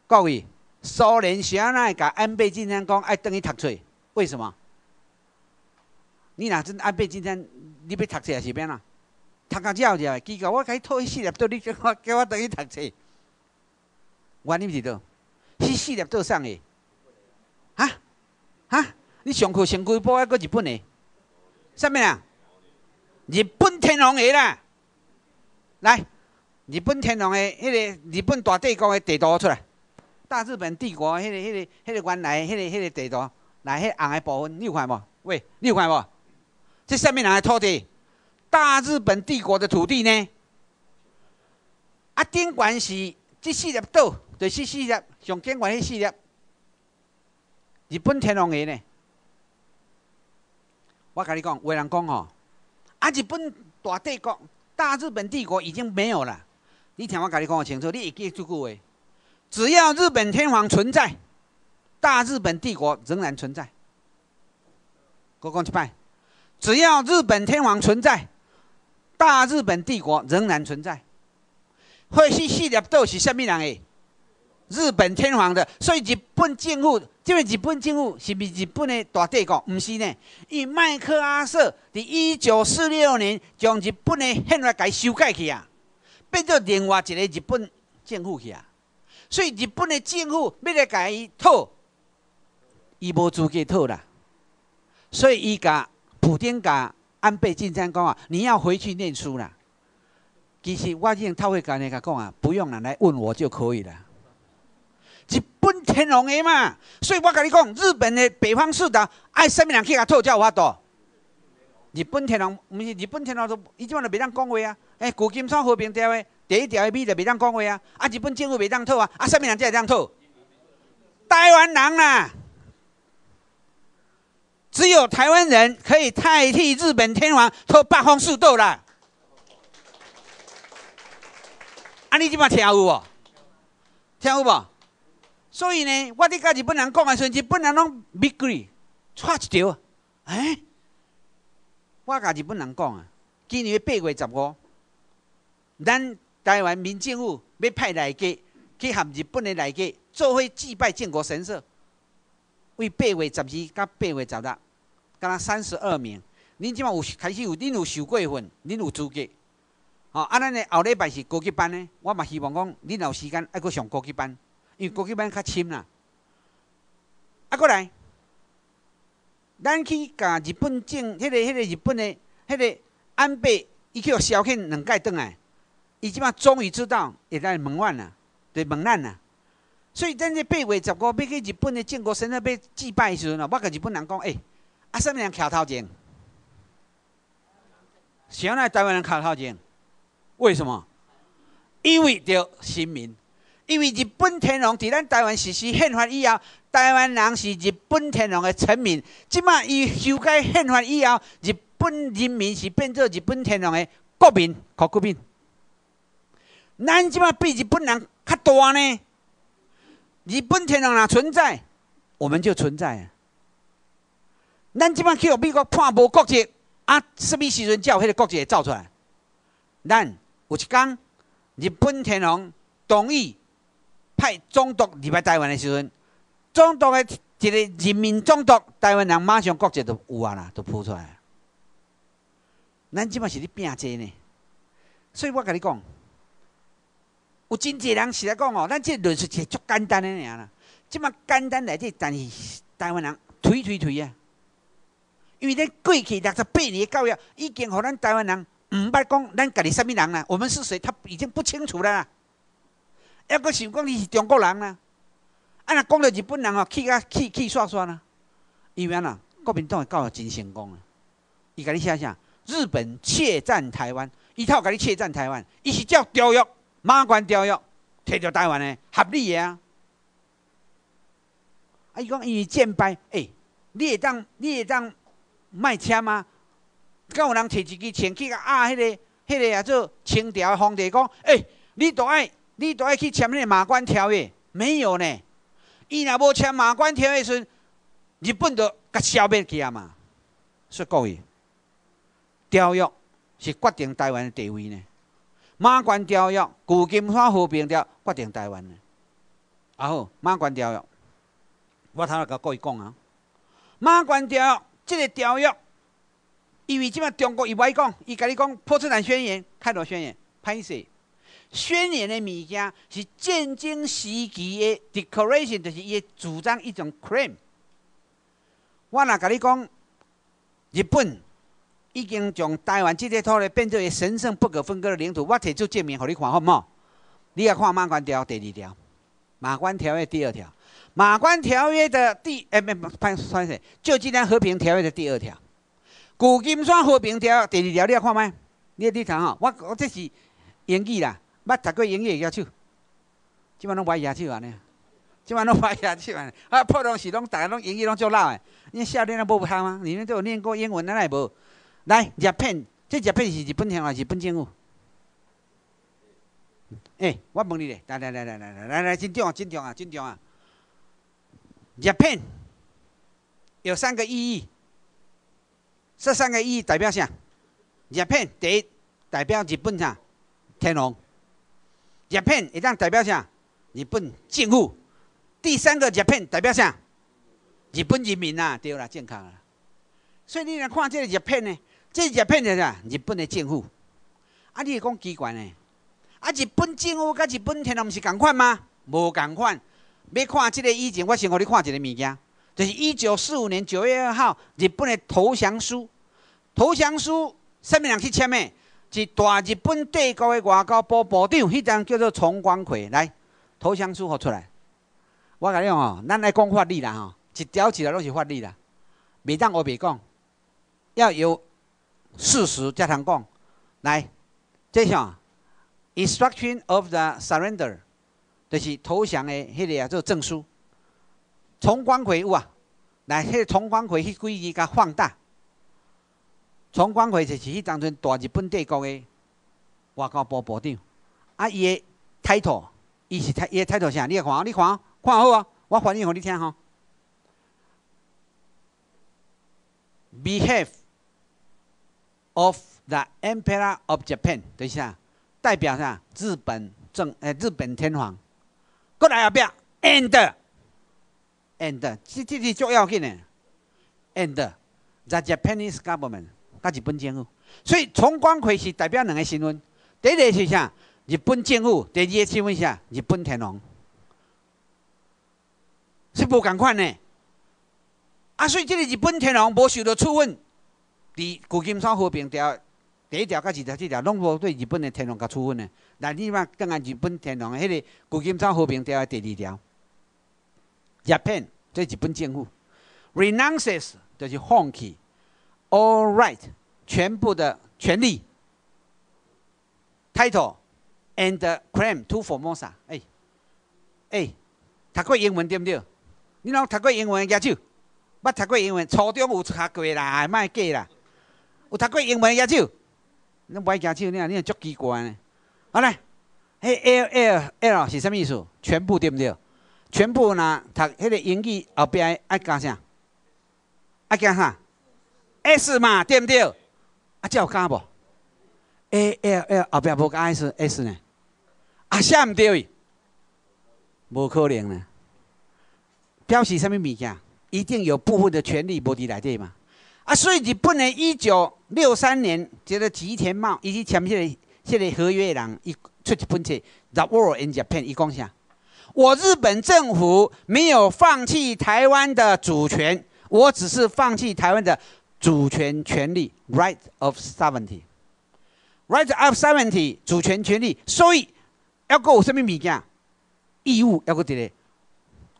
各位，苏联是安那甲安倍晋三讲爱等于读书？为什么？你若真安倍晋三，你要读册还是变啊？读到了了，结果我甲你拖去四粒岛，你叫我叫我等于读册？原因是倒？去四粒岛上的？哈？哈？你上课上几部还搁日本的？啥物啊？日本天皇的啦！来，日本天皇的迄个日本大帝国的地图出来。大日本帝国迄个、迄个、迄个原来迄个、迄个地图，来迄红的部分，你有看无？喂，你有看无？这啥物人的土地，大日本帝国的土地呢？啊，顶管是这四粒岛，就是四粒上顶关迄四粒，日本天皇的呢？我跟你讲，有人讲吼，啊，日本大帝国、大日本帝国已经没有了。你听我跟你讲清楚，你会记这句话。只要日本天皇存在，大日本帝国仍然存在。我讲一拜，只要日本天皇存在，大日本帝国仍然存在。会是四粒岛是什么人的？日本天皇的。所以日本政府，这个日本政府是不是日本的大帝国？不是呢。以麦克阿瑟在一九四六年将日本的宪法改修改去啊，变做另外一个日本政府去啊。所以日本的政府要来甲伊讨，伊无资格讨啦。所以伊甲普京甲安倍晋三讲啊，你要回去念书啦。其实我已经透会甲你甲讲啊，不用人来问我就可以了。日本天皇的嘛，所以我甲你讲，日本的北方四岛爱什么人去甲讨才有法度。日本天皇毋是日本天皇都，伊即满都袂当讲话啊。诶，旧金山和平条约。第一条的米就袂当讲话啊！啊，日本政府袂当讨啊！啊，什么人才会当讨？台湾人啊，只有台湾人可以代替日本天皇讨八方四斗啦。啊，你即马听有无？听有无？所以呢，我伫甲日本人讲的时阵，日本人拢美鬼，错一条。哎，我甲日本人讲啊，今年八月十五，咱。台湾民政府要派内阁去和日本的内阁做伙祭拜建国神社，为八月十二到八月十六，敢若三十二名。恁即马有开始有，恁有受过份，恁有资格。哦，啊，咱的后礼拜是高级班呢，我嘛希望讲恁有时间爱搁上高级班，因为高级班较深啦。啊，过来，咱去甲日本政，迄个、迄个日本的、迄个安倍，伊去互消遣两届转来。伊即马终于知道会在问阮啦，对问咱啦。所以咱这八月十五要去日本的靖国神社要祭拜的时阵啊，我甲日本人讲，诶，啊，什么人徛头前？想来台湾人徛头前？为什么？因为着新民，因为日本天皇伫咱台湾实施宪法以后，台湾人是日本天皇的臣民。即马伊修改宪法以后，日本人民是变做日本天皇的国民，国民。咱即马比日本人较大呢？日本天皇若存在，我们就存在。咱即马去互美国判无国籍，啊，什物时阵才有迄个国籍会造出来？咱有一天，日本天皇同意派总督入来台湾的时阵，总督的一个人民总督，台湾人马上国籍就有啊啦，就铺出来。咱即马是咧拼这呢，所以我甲你讲。有真济人是来讲哦，咱这论述是足简单的尔啦。即嘛简单来底，但是台湾人推推推啊！因为咱过去六十八年的教育，已经互咱台湾人毋捌讲咱家己什么人啦，我们是谁，他已经不清楚啦。抑个想讲你是中国人啦，啊，若讲到日本人哦，气啊气气煞煞啦。因为呐，国民党教育真成功啊！伊甲你写啥？日本窃占台湾，伊套甲你窃占台湾，伊是照教育。马关条约摕着台湾的合理的啊！啊，伊讲伊战败，诶，你会当你会当卖签吗？敢有人摕一支枪去甲压迄个迄个啊做清朝的皇帝讲，诶，你都爱你都爱去签迄个马关条约？没有呢。伊若无签马关条约时，日本就甲消灭去啊嘛。说各位，条约是决定台湾的地位呢。马关条约、旧金山和平条约决定台湾的。啊好，马关条约，我头来甲各位讲啊，马关条约即个条约，因为即摆中国伊袂讲，伊甲你讲波茨坦宣言、开罗宣言，歹势。宣言的物件是战争时期的 declaration，就是伊主张一种 claim。我若甲你讲，日本已经将台湾这块土地变作为神圣不可分割的领土，我提出证明，互你看好唔好？你也看《马关条约》第二条，《马关条约》第二条，《马关条约》的第诶，不不，潘潘先就今天和平条约的第二条，《古金山和平条约》第二条，你也看麦？你你听吼，我我这是英语啦。捌读过英语的手，即摆拢歪牙手安尼，即摆拢歪牙手安尼。啊，普通是拢逐个拢英语拢足老的，你少年啊无通啊？你们都有念过英文，哪会无？来，日片，这日片是日本天还是日本政府？诶，我问你咧，来来来来来来来来，真重啊，真重啊，真重啊！日片有三个意义，这三个意义代表啥？日片第一代表日本啥？天皇。日片一当代表啥？日本政府。第三个日片代表啥？日本人民啊，对啦，健康啦。所以你来看这个日片呢，这日片是啥？日本的政府。啊，你讲奇怪呢？啊，日本政府甲日本天皇是共款吗？无共款。要看这个以前，我先互你看一个物件，就是一九四五年九月二号日本的投降书。投降书上面人去签的？是大日本帝国的外交部部长，迄张叫做重光葵来投降书发出来。我甲你讲哦，咱来讲法律啦吼，一条一条拢是法律啦，袂当我袂讲，要有事实才通讲。来，这项 instruction of the surrender，就是投降的迄个啊，做证书。重光葵有啊，来，迄个重光葵迄几字甲放大。重光辉就是迄当阵大日本帝国的外交部部长，啊，伊的 title，伊是伊的 title 啥？你来看，你看，看好啊！我翻译给你听吼。Behave of the Emperor of Japan，等一下，代表啥？日本正诶，日本天皇。过来后壁，and，and，这这是最要紧的，and the Japanese government。甲日本政府，所以重光葵是代表两个新闻，第一个是啥？日本政府，第二个新闻是啥？日本天皇，是无共款呢。啊，所以这个日本天皇无受到处分，伫旧金山和平条第一条甲二条这条，拢无对日本的天皇甲处分呢。那你嘛讲按日本天皇的迄个旧金山和平条第二条，Japan 即日本政府，renounces 就是放弃。All right，全部的权利，title and claim to Formosa。哎，哎，读过英文对不对？你拢读过英文举手？捌读过英文？初中有读过啦，莫假啦。有读过英文举手？你莫举手，你啊，你足奇怪呢。好来，迄 L L L 是啥物意思？全部对不对？全部呢？读迄个英语后边爱加啥？爱加啥？S 嘛，对不对？啊，这有加无？A L L 后壁无加 S S 呢？啊，写毋对？无可能呢。表示啥物物件？一定有部分的权利无伫内底嘛？啊，所以日本的一九六三年，这个吉田茂以及签这个这个合约人，伊出一本册《The World in Japan》，伊讲啥？我日本政府没有放弃台湾的主权，我只是放弃台湾的。主权权利，right of sovereignty，right of sovereignty，主权权利，所以要个有什么物件？义务要个伫咧，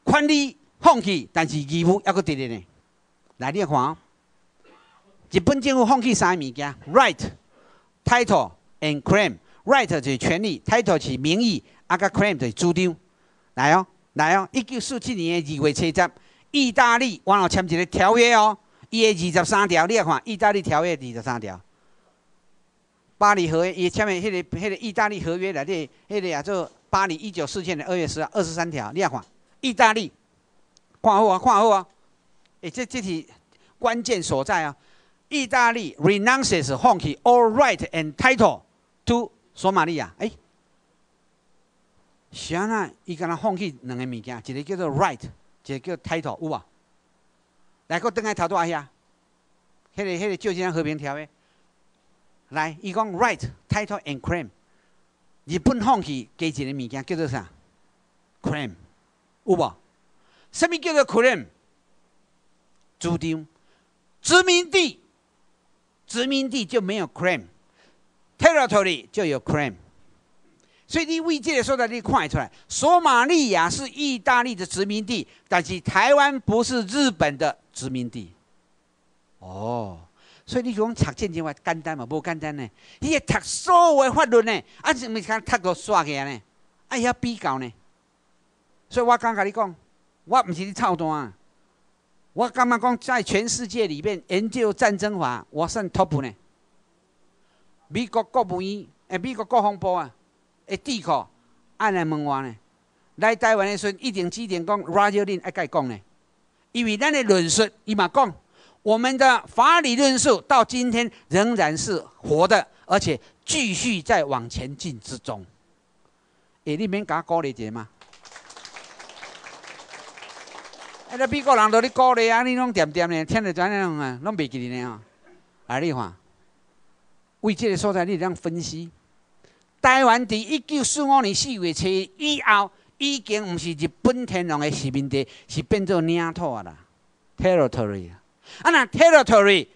权利放弃，但是义务要个伫咧呢。来，你看，日本政府放弃啥物件？right，title and claim。right 就是权利，title 是名义，啊个 claim 就是主张。来哦，来哦，一九四七年的二月七日，意大利往后签一个条约哦。伊的二十三条，你来看意大利条约二十三条，巴黎合约伊签的迄个迄个意大利合约内底，迄个也做巴黎一九四七年二月十二十三条，你来看意大利，看好啊，看好啊，诶，这这是关键所在啊！意大利 renounces 放弃 all right and title to 索马利亚，哎，啥呢？伊敢若放弃两个物件，一个叫做 right，一个叫 title，有无？来，搁等下头拄啊遐，迄个迄个旧金和平条约。来，伊讲 right title and claim。日本放弃加一个物件叫做啥？claim，有无？什么叫做 claim？主张殖民地，殖民地就没有 claim，territory 就有 claim。所以你为这个说的，你看出来，索马利亚是意大利的殖民地，但是台湾不是日本的殖民地。哦。所以你讲读政经话简单嘛？不简单呢。伊个读所有法律呢，啊，是咪看读个刷起呢？啊，要比较呢。所以我刚甲你讲，我毋是你操蛋。我感觉讲在全世界里面研究战争法，我算 top 呢。美国国务院诶，美国国防部啊，会智库按来问我呢。来台湾的时，一定指定讲 Radio 林爱甲伊讲呢，因为咱的论述伊嘛讲。我们的法理论述到今天仍然是活的，而且继续在往前进之中。诶，你免甲我鼓励者吗？哎，那美国人都咧鼓励啊，你拢点点呢？听得怎样啊？拢袂记哩呢？哦，来你看，为这个所在，你这样分析，台湾伫一九四五年四月初以后，已经毋是日本天皇的殖民地，是变做领土啦，territory 啊。啊，那 territory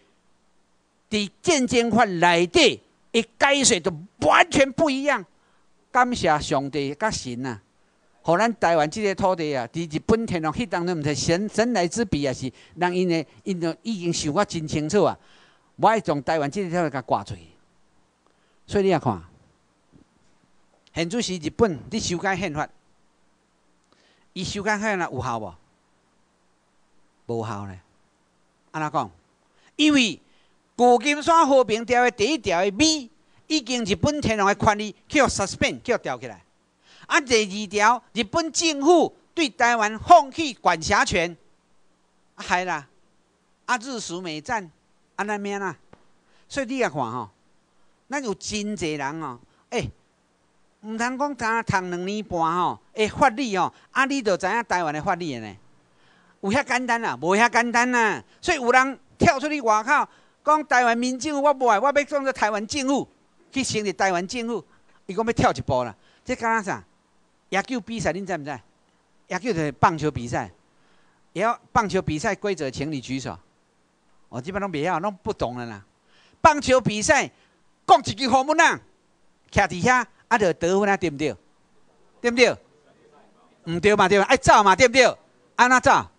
的建建法内底一解释就完全不一样。感谢上帝甲神啊，互咱台湾这个土地啊，伫日本天皇迄当中，毋是神神来之笔啊，是人因的因着已经想啊真清楚啊。我爱从台湾这个地方甲挂出去。所以你也看，现主是日本伫修改宪法，伊修改宪法有效无？无效咧。安怎讲？因为旧金山和平条约第一条的美已经日本天皇的权利叫 suspend 叫吊起来。啊，第二条日本政府对台湾放弃管辖权，啊，系啦。啊，日苏美战安那咩啦？所以你也看吼，咱有真济人哦，诶，毋通讲才读两年半吼，诶，法律哦，啊，你就知影台湾的法律呢？有遐简单啊？无遐简单啊！所以有人跳出去外口讲台湾民政府，我无爱，我要创做台湾政府去成立台湾政府。伊讲要跳一步啦，这干啥？野球比赛，恁知毋知？野球就是棒球比赛，要棒球比赛规则，请你举手。我基本上袂晓，拢不懂了啦。棒球比赛讲一句好文啊，徛伫遐啊，就得分啊，对毋对？对毋对？毋对嘛？对嘛？爱走嘛？对毋对？安怎走？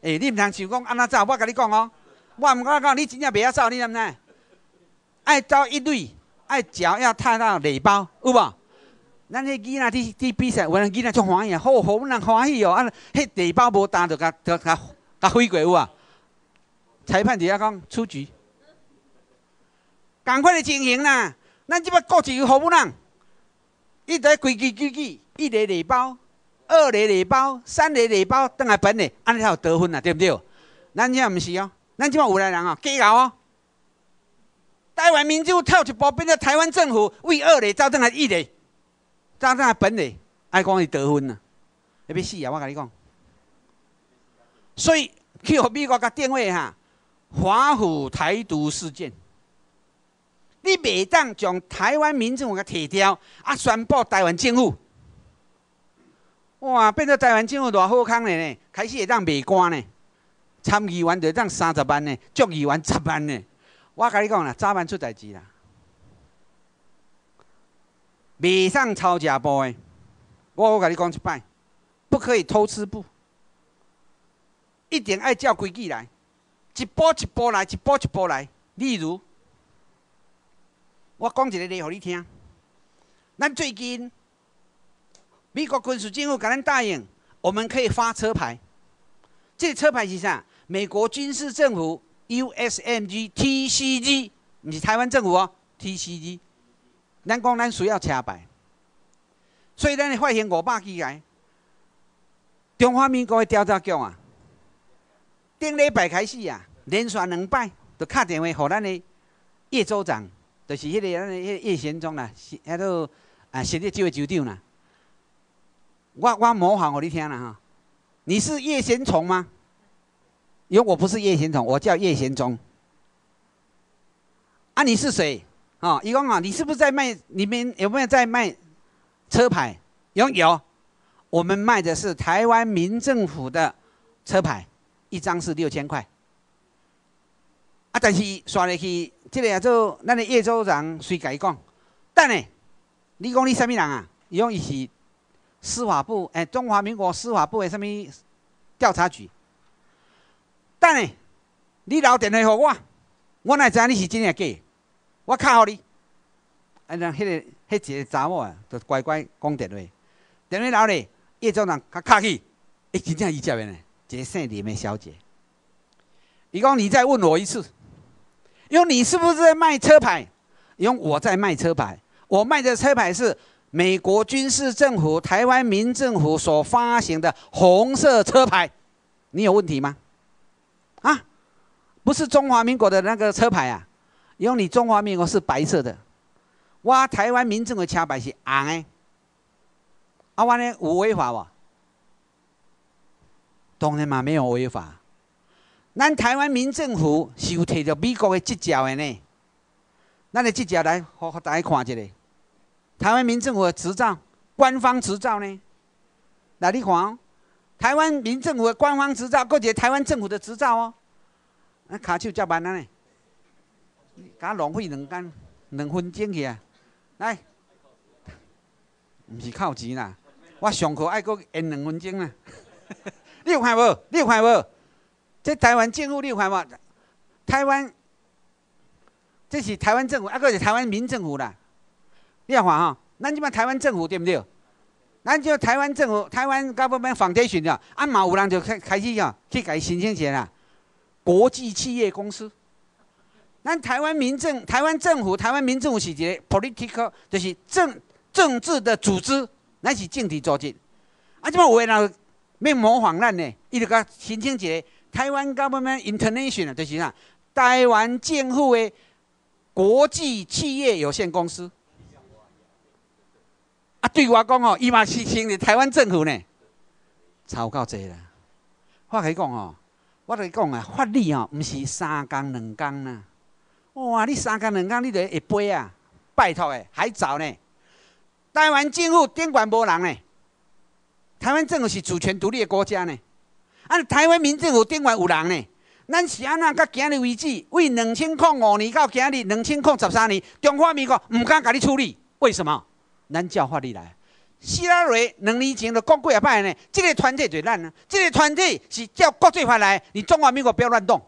诶，你毋通想讲安怎走？我甲你讲哦，我毋敢讲，你真正袂晓走，你知毋知？爱走一类，爱脚要踏到礼包，有无？咱迄囡仔伫伫比赛，有人囡仔足欢喜啊，好好，人欢喜哦。啊，迄礼包无担，就甲就甲甲飞过有啊？裁判伫遐讲出局，赶快的情形啦！咱即摆国一个服务人，一直规矩矩矩，一个礼包。二个礼包，三个礼包，等来本的，安尼才有得分啊，对不对？咱即毋是哦，咱即摆有来人哦，假搞哦。台湾民主跳一步，变做台湾政府为二个造成来一个，造成来本的，爱讲是得分啊，要要死啊！我甲你讲，所以去互美国甲定位哈，华府台独事件，你袂当将台湾民政府甲摕掉，啊，宣布台湾政府。哇！变做台湾政府偌好康的呢，开始会当卖官呢，参议员就当三十万呢，众议员十万呢。我甲你讲啦，早晚出代志啦，未上抄家步的。我我甲你讲一摆，不可以偷吃步，一定爱照规矩来，一步一步来，一步一步来。例如，我讲一个例互你听，咱最近。美国军事政府给咱答应，我们可以发车牌。这车牌是啥？美国军事政府 USMG TCG，你是台湾政府哦，TCG。咱讲咱需要车牌，所以咱发现五百几来中华民国的调查局啊，顶礼拜开始啊，连续两摆，就打电话给咱的叶州长，就是迄个咱的叶叶贤忠啦，迄个啊，现在州的州长啦。我我模仿给你听啦哈，你是叶贤虫吗？因为我不是叶贤虫，我叫叶贤忠。啊，你是谁？啊，伊讲啊，你是不是在卖？你们有没有在卖车牌？有有，我们卖的是台湾民政府的车牌，一张是六千块。啊，但是刷入去，这个也做咱的叶州长随伊讲，等下，你讲你什么人啊？伊讲伊是司法部，诶，中华民国司法部的什么调查局？等下，你留电话给我，我哪知你是真诶假？我敲你，啊，那迄个迄一个查某啊，就乖乖讲电话。电话留咧，叶州长他敲去，哎，真正伊接的呢，一个姓林的小姐。伊讲你再问我一次。因为你是不是在卖车牌？因为我在卖车牌，我卖的车牌是美国军事政府、台湾民政府所发行的红色车牌，你有问题吗？啊，不是中华民国的那个车牌啊，因为你中华民国是白色的，我台湾民政的车牌是红的，啊，我呢有违法不？当然嘛，没有违法。咱台湾民政府是有摕着美国的执照的呢，咱的执照来，好好大家看一下。台湾民政府的执照，官方执照呢？来，你看哦，台湾民政府的官方执照，搁一个台湾政府的执照哦。那卡手接慢啊呢？甲浪费两间两分钟去啊！来，毋是靠钱啦，我上课爱搁延两分钟啊。你有看无？你有看无？这台湾政府你有看无？台湾，这是台湾政府，啊，个是台湾民政府啦。你看哈，咱即摆台湾政府对不对？咱就台湾政府，台湾 government foundation 了，啊嘛有人就开开始哦，去改申请钱啦。国际企业公司，咱台湾民政、台湾政府、台湾民政府是一个 political，就是政政治的组织，咱是政治组织。啊，即摆有个人要模仿咱呢，伊就甲申请一个。台湾 Government International 就是啥？台湾政府的国际企业有限公司。啊，对我讲哦，伊嘛是成立台湾政府呢，超够济啦。我甲你讲哦，我甲你讲啊，法律哦，毋是三工两工呐。哇，你三天两工你就会飞啊？拜托诶，还早呢。台湾政府监管无人呢。台湾政府是主权独立的国家呢。啊！台湾民政府顶管有人呢，咱是安那？到今日为止，为两千零五年到今日两千零十三年，中华民国唔敢甲你处理，为什么？咱叫法律来。希拉蕊两年前就讲过一摆呢，这个团体最烂啊！这个团体是叫国际法来，你中华民国不要乱动。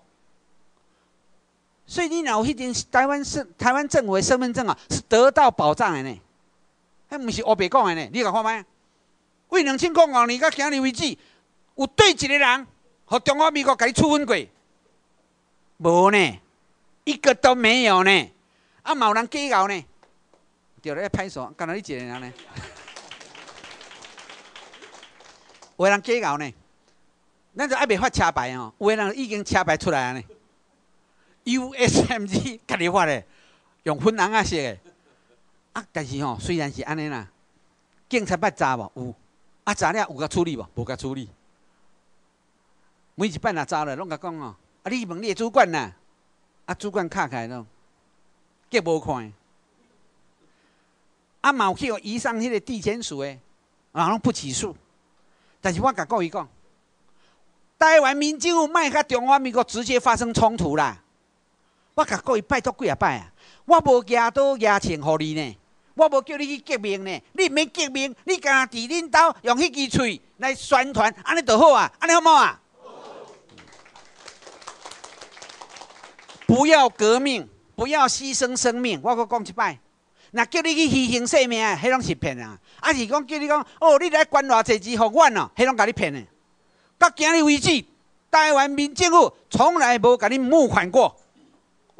所以你有迄张台湾是台湾政府的身份证啊，是得到保障的呢。迄毋是乌白讲的呢，你甲看麦？为两千零五年到今日为止。有对一个人和中华民国给处分过？无呢，一个都没有呢。啊，冇人计较呢，着咧派出所，干哪你一个人呢？有人计较呢，咱就还未发车牌哦。有人已经车牌出来了呢。USMG 家己发的，用粉红啊色的。啊，但是吼，虽然是安尼啦，警察捌查无？有。啊，查了有甲处理无？无甲处理。每一摆若查了，拢甲讲哦，啊！你问你主管呐，啊，主管卡开咯，计无看。啊，嘛有去移上迄个地检署诶，啊，拢不起诉。但是我甲各位讲，台湾民政府卖甲中华民国直接发生冲突啦。我甲各位拜托几啊摆啊，我无牙刀牙钱互你呢，我无叫你去革命呢，你免革命，你家伫恁兜用迄支喙来宣传，安尼就好啊，安尼好冇啊？不要革命，不要牺牲生命。我阁讲一摆，那叫你去牺牲生命，迄拢是骗啊！啊是讲叫你讲，哦，你来捐偌济钱互阮哦，迄拢甲你骗的。到今日为止，台湾民政府从来无甲你募款过，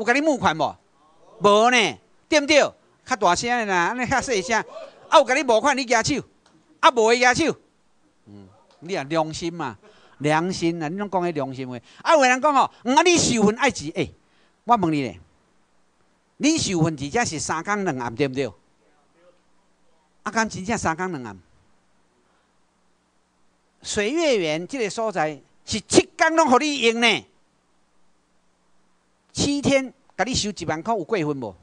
有甲你募款无？无呢，对不对？较大声的啦，安尼较细声。啊，有甲你募款，你举手，啊，无会举手。嗯，你啊良心嘛，良心啊，你拢讲迄良心话。啊，有人讲哦，啊，你受份爱钱诶。我问你咧，恁受训伫遮是三更两暗，对毋对？啊，敢真正三更两暗？水月园这个所在是七工拢互你用呢，七天甲你收一万块有过分无？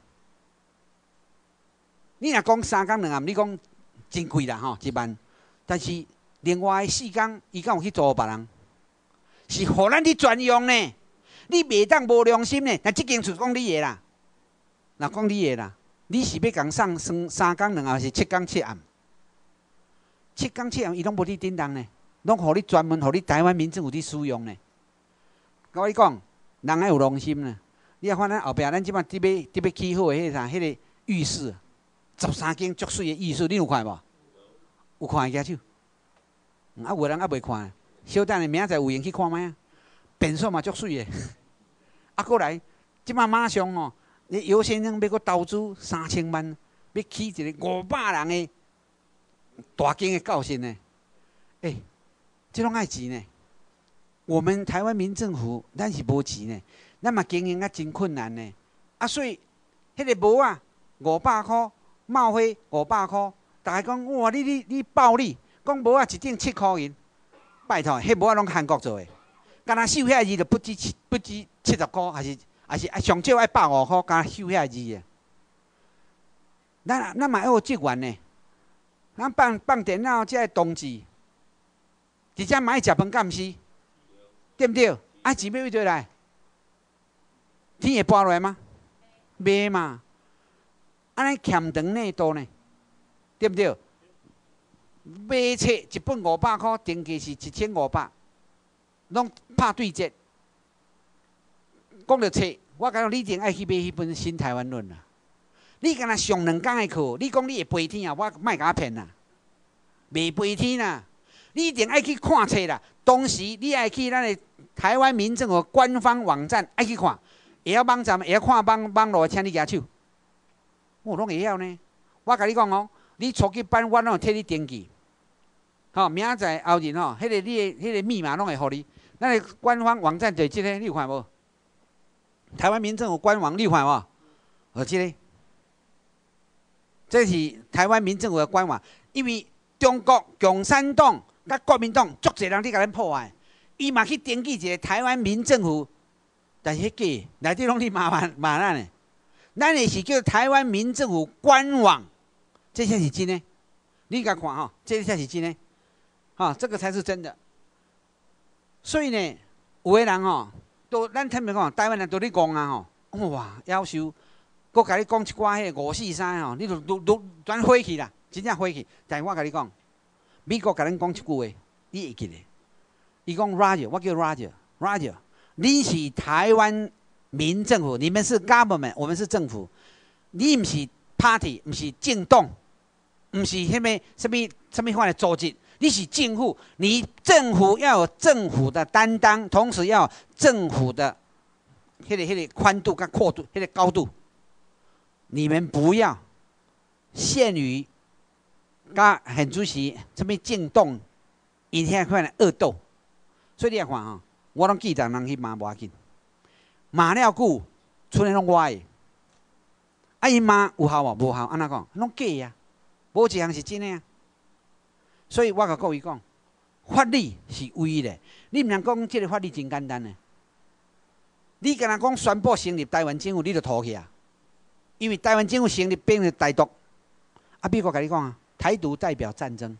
你若讲三更两暗，你讲真贵啦吼，一万。但是另外四天，伊敢有去租别人？是互咱去专用呢？你袂当无良心呢？那即间厝讲你诶啦，那讲你诶啦，你是要讲上三三更两暗，是七更七暗？七更七暗，伊拢无你叮当呢？拢互你专门互你台湾民政府伫使用呢。我你讲，人爱有良心呢。你啊看咱后壁，咱即摆伫要伫要起好诶，迄个啥，迄个浴室，十三间足水诶浴室，你有看无？有看举手。啊，有人啊未看，小等下明仔载有闲去看觅啊。变数嘛足水诶。啊，过来，即摆马上哦，你尤先生要搁投资三千万，要起一个五百人诶大间诶教室呢。诶。即拢爱钱呢？我们台湾民政府，咱是无钱呢，咱嘛经营啊真困难呢。啊，所以迄个帽啊，五百箍，帽花五百箍，大家讲哇，你你你暴利，讲帽啊，一顶七箍银，拜托，迄帽啊拢韩国做诶，敢若收遐字就不止七不止七十箍，还是还是上少爱百五箍，敢若收遐字诶。咱咱嘛要有职员呢，咱放放电脑才会同志。直接买食饭，敢毋是？对毋对？爱钱要位来？天会搬落来吗？袂嘛？安尼欠长内多呢？对毋对？买册一本五百箍，定价是一千五百，拢拍对折。讲到册，我讲你一定爱去买迄本《新台湾论》啦。你敢若上两工的课，你讲你会背天啊？我莫甲骗啦，袂背天啦。你一定爱去看册啦，同时你爱去咱的台湾民政府官方网站爱去看，会晓网站，会晓看网网络，请你举手。我拢会晓呢。我甲你讲哦，你初级班我拢替你登记。吼，明仔载后日吼，迄个你的迄个密码拢会互你。咱的官方网站就即个，你有看无？台湾民政府官网你有看无？哦，即个，这是台湾民政府的官网，因为中国共产党。甲国民党足侪人伫甲咱破坏，伊嘛去登记一个台湾民政府，但是迄个内底拢你麻烦麻烦呢。咱的是叫台湾民政府官网，这才是真的。你甲看吼，这才是真的，哈，这个才是真的。所以呢，有个人吼，都咱听明讲，台湾人都咧讲啊吼，哇，夭寿，搁甲你讲一寡迄五四三吼，你都都都全火去啦，真正火去。但是我甲你讲。美国甲咱讲一句话，你会记得？伊讲 Roger，我叫 Roger，Roger，你是台湾民政府，你们是 government，我们是政府。你毋是 party，毋是政党，毋是虾米什么什么款的组织，你是政府。你政府要有政府的担当，同时要政府的迄个迄个宽度跟阔度，迄个高度。你们不要限于。甲很主席什么震动，因遐款来恶斗，所以你也看吼，我拢记得人去骂无要紧，骂了久，出来拢歪的。啊，伊骂有效无？无效，安怎讲？拢假呀，无一项是真诶啊。所以我甲各位讲，法律是唯一的，你毋通讲即个法律真简单诶。你敢若讲宣布成立台湾政府，你就拖去啊。因为台湾政府成立变成台独，啊，美国甲你讲啊。台独代表战争，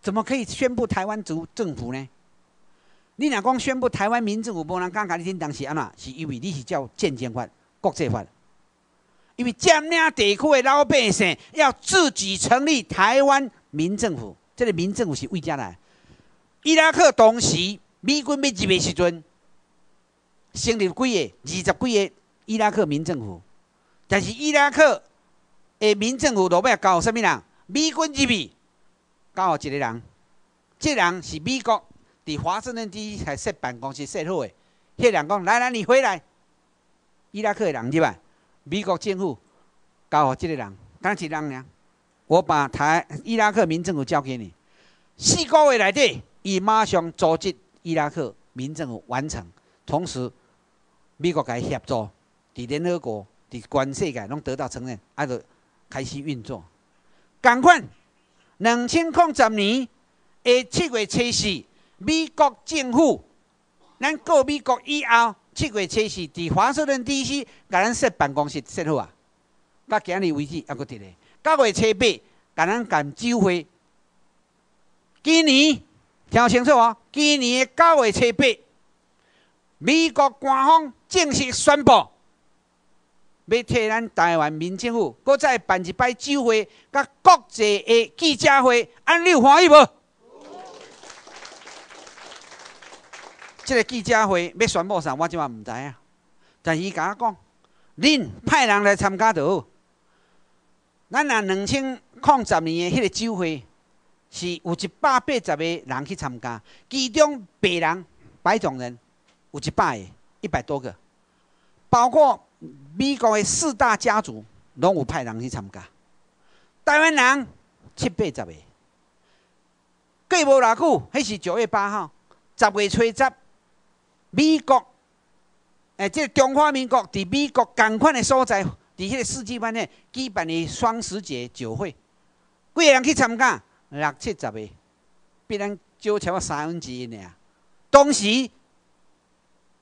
怎么可以宣布台湾族政府呢？你若讲宣布台湾民政府，无人敢甲你听，当时安怎？是因为你是叫建建法、国际法，因为占领地区的老百姓要自己成立台湾民政府，这个民政府是为啥来？伊拉克当时美军要入的时阵，成立几个、二十几个伊拉克民政府，但是伊拉克。诶，民政府落尾交什么人？美军入去交一个人，这人是美国伫华盛顿地才设办公室设好诶。迄个人讲：来来，你回来。伊拉克诶人对吧，美国政府交互即个人，干一人呢？我把台伊拉克民政府交给你，四个月内底，伊马上组织伊拉克民政府完成。同时，美国甲伊协助伫联合国伫全世界拢得到承认，啊，就开始运作。共款，两千零十年诶七月初四，美国政府，咱过美国以后，七月初四伫华盛顿 D.C. 甲咱设办公室设好啊，到今日为止还阁伫咧。九月初八，甲咱办酒会。今年听清楚哦，今年的九月初八，美国官方正式宣布。要替咱台湾民政府，搁再办一摆酒会，甲国际的记者会，安你有欢喜无？即个记者会要宣布啥，我即嘛毋知影。但是伊甲我讲，恁派人来参加就好。咱若两千零十年的迄个酒会，是有一百八十个人去参加，其中白人、白种人有一百个，一百多个，包括。美国的四大家族拢有派人去参加，台湾人七八十个。过无偌久，迄是九月八号，十月初十，美国，诶，即中华民国伫美国共款的所在，伫迄个世纪饭店举办的双十节酒会，几个人去参加？六七十个，比咱少超过三分之一尔。当时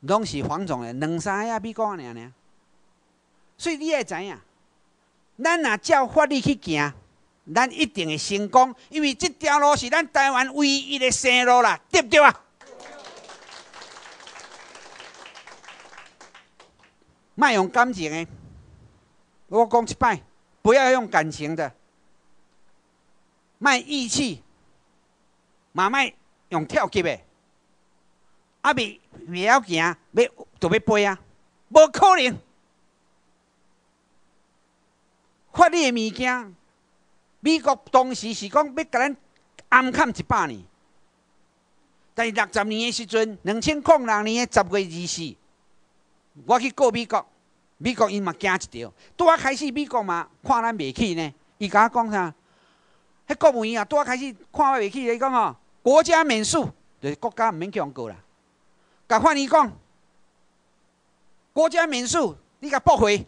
拢是黄种的，两三个美国尔尔。所以你也知影，咱若照法律去行，咱一定会成功，因为这条路是咱台湾唯一的生路啦，对不对啊？卖用感情的，我讲一摆，不要用感情的，卖义气，嘛卖用跳级的，阿未未晓行，要就要飞啊，无可能。法律的物件，美国当时是讲要甲咱暗砍一百年，但是六十年的时阵，两千零六年的十月二四，我去告美国，美国因嘛惊一条。拄啊开始，美国嘛看咱袂起呢。伊甲我讲啥？迄国务院啊，拄啊开始看袂起，伊讲吼，国家免诉，就是国家毋免强告啦。甲法院讲，国家免诉，你甲驳回。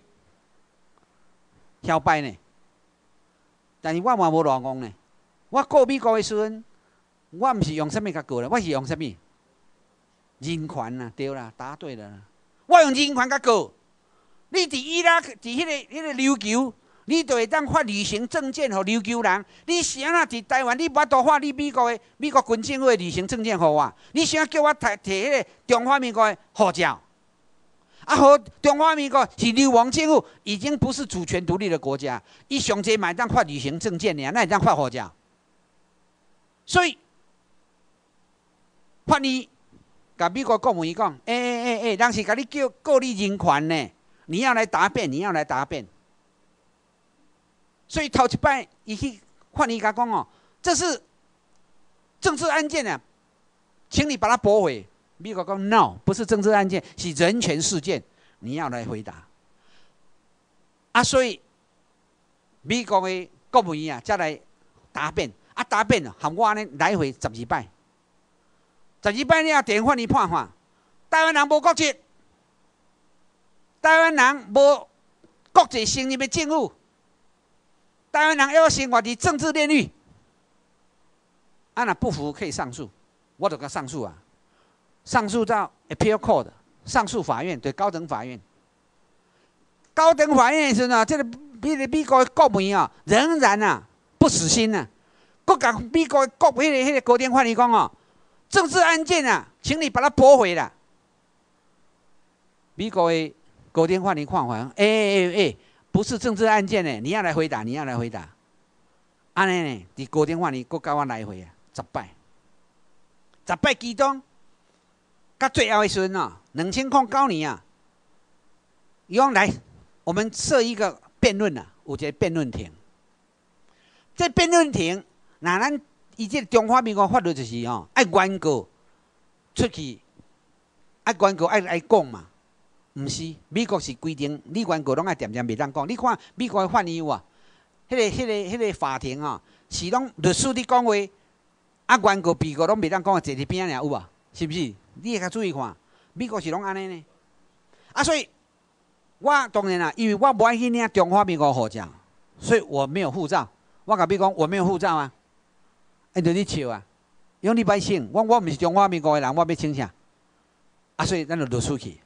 挑摆呢，但是我嘛无乱讲呢。我告美国的时阵，我毋是用什物甲告啦，我是用什物？人权啊，对啦，答对了。我用人权甲告。你伫伊拉，伫迄个、迄个琉球，你就会当发旅行证件互琉球人。你是安怎伫台湾？你无多发你美国的美国军政府的旅行证件互我？你想叫我摕摕迄个中华民国的护照？啊，和中华民国是流亡政府，已经不是主权独立的国家。伊上街买当发旅行证件呢，那会当发护照。所以，法律甲美国国务院讲，诶诶诶诶，人是甲你叫告你人权呢，你要来答辩，你要来答辩。所以头一摆，伊去法律甲讲哦，这是政治案件啊，请你把它驳回。美国讲 no，不是政治案件，是人权事件，你要来回答。啊，所以美国的国务院啊，再来答辩，啊答辩啊，含我呢来回十二摆，十二摆你要电话你判法，台湾人无国籍，台湾人无国际承认的政府，台湾人要生活伫政治炼狱，啊那不服可以上诉，我就甲上诉啊。上诉到 appeal court，上诉法院对高等法院。高等法院是呢，这个美美国国民啊，仍然啊不死心呐。国港美国国迄个迄个高等法院讲哦，政治案件啊，请你把它驳回了。美国的高等法院看法，哎哎哎，不是政治案件呢，你要来回答，你要来回答。安尼呢，伫高等法院国交我来回啊，十摆，十摆其中。甲最后的时阵啊，两千零九年啊，伊讲来，我们设一个辩论啊，有一个辩论庭。这辩论庭，那咱以这中华民国法律就是哦，爱原告出去，爱原告爱来讲嘛，毋是美国是规定，你原告拢爱点点袂当讲。你看美国的法院啊，迄个、迄个、迄个法庭啊，是拢律师伫讲话，啊原告、被告拢袂当讲，坐伫边仔尔有无，是毋是？你会较注意看，美国是拢安尼呢？啊，所以我当然啦，因为我不爱去领中华民国护照，所以我没有护照。我甲你讲，我没有护照啊，哎，就你笑啊，因为你歹请，我我毋是中华民国的人，我要请啥？啊，所以咱就律师去。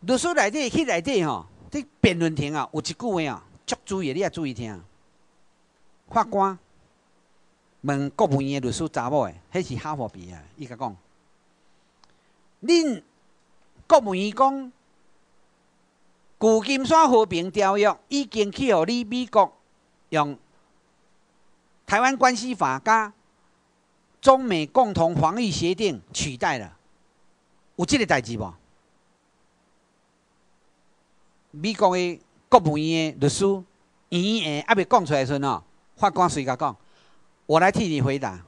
律师内底去内底吼，这辩论庭啊，有一句话啊，足注意，你也注意听。法官问国务院的律师查某的，迄是哈佛毕业，伊甲讲，恁国务院讲。旧金山和平条约已经去互你美国用台湾关系法加中美共同防御协定取代了，有这个代志无？美国的国务院的律师圆圆还未讲出来时哦，法官随甲讲，我来替你回答。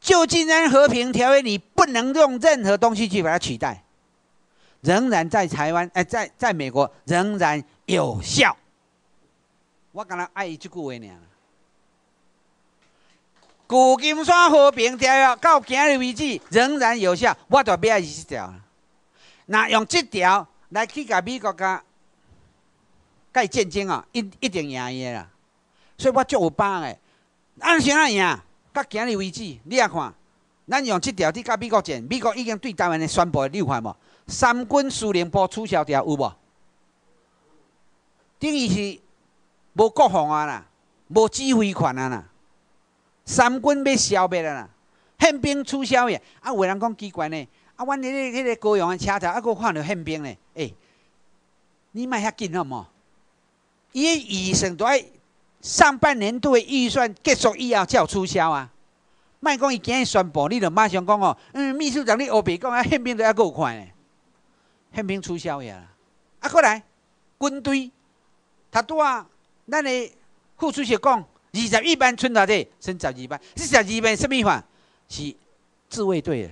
旧金山和平条约，你不能用任何东西去把它取代。仍然在台湾，哎，在在美国仍然有效。我刚才爱一句话尔。旧金山和平条约到今日为止仍然有效，我就要这条。那用这条来去甲美国甲甲战争啊，一一定赢伊啦。所以我足有把握。按怎啊赢？到今日为止，你也看，咱用这条去甲美国战，美国已经对台湾的宣布，你有看无？三军司令部取消掉有无？等于是无国防啊啦，无指挥权啊啦，三军要消灭啦，宪兵取消去。啊，有人讲奇怪呢，啊，阮迄个迄个高雄的车头，啊，佫看到宪兵呢？诶，你莫遐紧好无？伊预算都爱上半年度的预算结束以后才有取消啊。莫讲伊今日宣布，你著马上讲哦，嗯，秘书长你乌白讲啊，宪兵都还佫有看呢。宪兵取消呀！啊，过来，军队，他拄啊，咱的副主席讲，二十一班村大队升十二班，这十二班什么法？是自卫队的。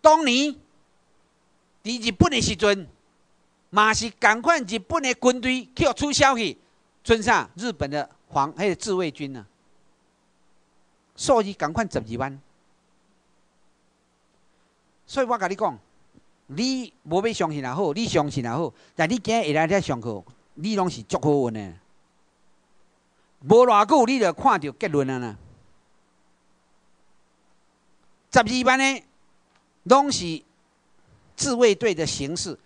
当年伫日本的时阵，嘛是赶快日本的军队去取消去，村上日本的防迄个自卫军呢，所以赶快十二班。所以我甲你讲。你无要相信也好，你相信也好，但你今日来遮上课，你拢是足好运的。无偌久，你就看到结论啊！啦。十二班呢，拢是自卫队的形式。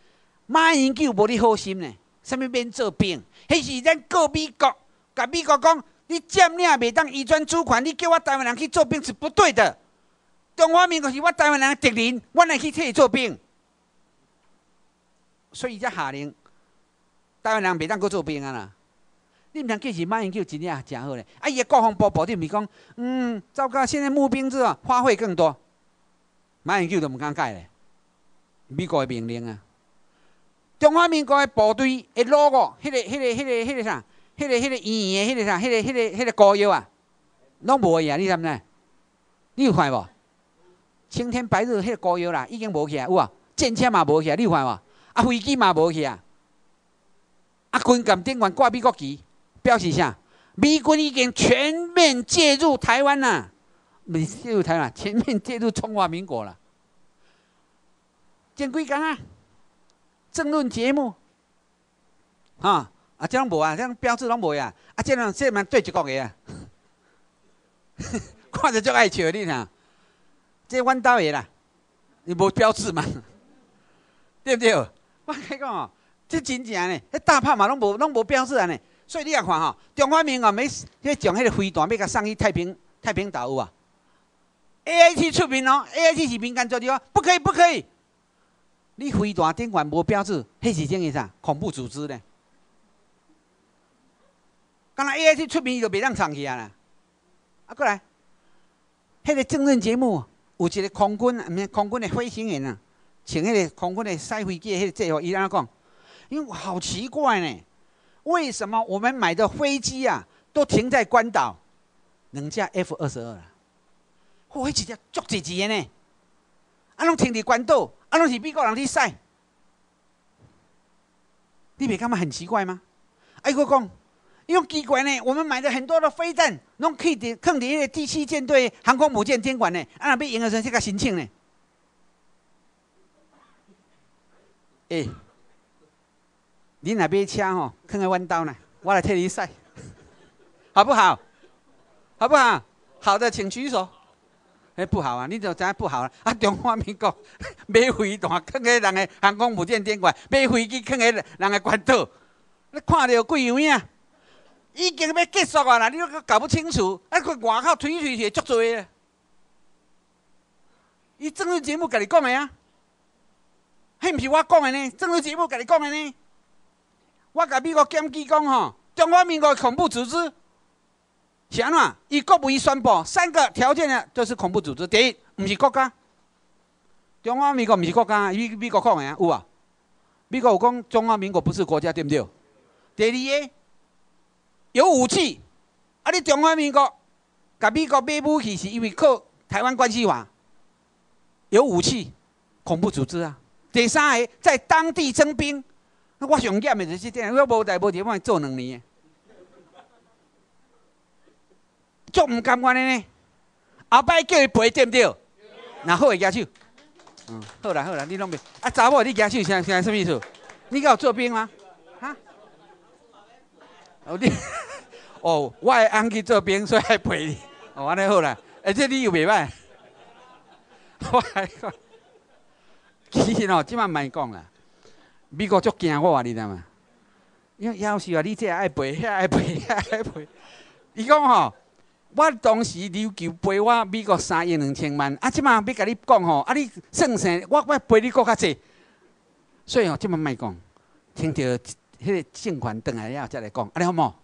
马英九无你好心呢，啥物免做兵？迄是咱告美国，甲美国讲，你占领袂当移转主权，你叫我台湾人去做兵是不对的。中华民国是我台湾人的敌人，我来去替伊做兵。所以才下令，台湾人袂当去做兵啊啦！你毋通计是马英九真正诚好咧，啊伊个国防部部长咪讲，嗯，糟糕，现在募兵制啊，花费更多。马英九都毋敢改咧，美国的命令啊！中华民国的部队的 logo，迄个、迄个、迄个、迄个啥？迄个、迄个医院的，迄个啥？迄个、迄个、迄个膏药啊，拢无去啊！你知毋知？你有看无？青天白日迄个膏药啦，已经无去啊！有啊，战车嘛无去啊！你有看无？啊，飞机嘛无去啊！啊，军舰顶管挂美国旗，表示啥？美军已经全面介入台湾啦！没介入台湾，全面介入中华民国了。正规讲啊，政论节目，哈啊，这样无啊，这样标志拢无啊！啊，这样这蛮对一个个啊，看着就爱笑你呐！这弯刀的啦，你无标志嘛？对不对？我你讲哦，这真正呢，迄大炮嘛拢无拢无标志安尼，所以你也看吼，中华民国每要将迄个飞弹要甲送去太平太平岛有啊？A I T 出面哦，A I T 是民间做的哦，不可以不可以，你飞弹顶管无标志，迄是等于啥？恐怖组织呢？敢若 A I T 出名就袂当上去啊啦，啊过来，迄个政论节目有一个空军，毋是空军的飞行员啊。请迄个空军的赛飞机，迄个制服，伊安讲，因为好奇怪呢，为什么我们买的飞机啊，都停在关岛？两架 F 二十二啊，嚯，迄一只足济钱呢？啊，拢停伫关岛，啊，拢是美国人去赛，你袂感觉很奇怪吗？哎，我讲，因为奇怪呢，我们买的很多的飞弹，拢可以伫放伫迄个第七舰队航空母舰监管呢，啊，若要用的时候，这个申请呢？哎，你若买车吼，放在弯刀呢，我来替你晒，好不好？好不好？好的，请举手。哎，不好啊！你就知不好啊？啊，中华民国 买飞弹，放喺人的航空母舰顶管，买飞机放喺人的管道，你看到贵样啊？已经要结束啊啦！你都搞不清楚，啊，佢外口推推推足多啊！伊政治节目甲你讲的啊，迄毋是我讲的呢，政治节目甲你讲的呢。我甲美国检举讲吼，中华民国恐怖组织。是安怎？以国务院宣布三个条件呢，就是恐怖组织。第一，唔是国家，中华民国唔是国家，美美国讲的，有啊。美国有讲中华民国不是国家，对不对？第二，有武器，啊，你中华民国甲美国买武器是因为靠台湾关系法，有武器，恐怖组织啊。第三个，在当地征兵，我上厌的就是这样，我无代无地方做两年。足唔甘愿的呢？后摆叫伊赔对不对？那好个举手。嗯，好啦好啦，你拢袂啊？查某你举手，现在什么意思？你敢有做兵吗？哈？哦你 哦，我会安去做兵，所以还赔你。哦，安尼好啦，而且你又袂歹。我还讲，其实哦，即摆卖讲啦，美国足惊我，你知道吗？因为要是话你这爱赔，遐爱赔，遐爱赔。伊讲吼。我当时琉球赔我美国三亿两千万，啊，即马要甲你讲吼，啊，你算算，我我赔你搁较济，所以吼，即马莫讲，听到迄个政权转来了，才来讲，安尼好无？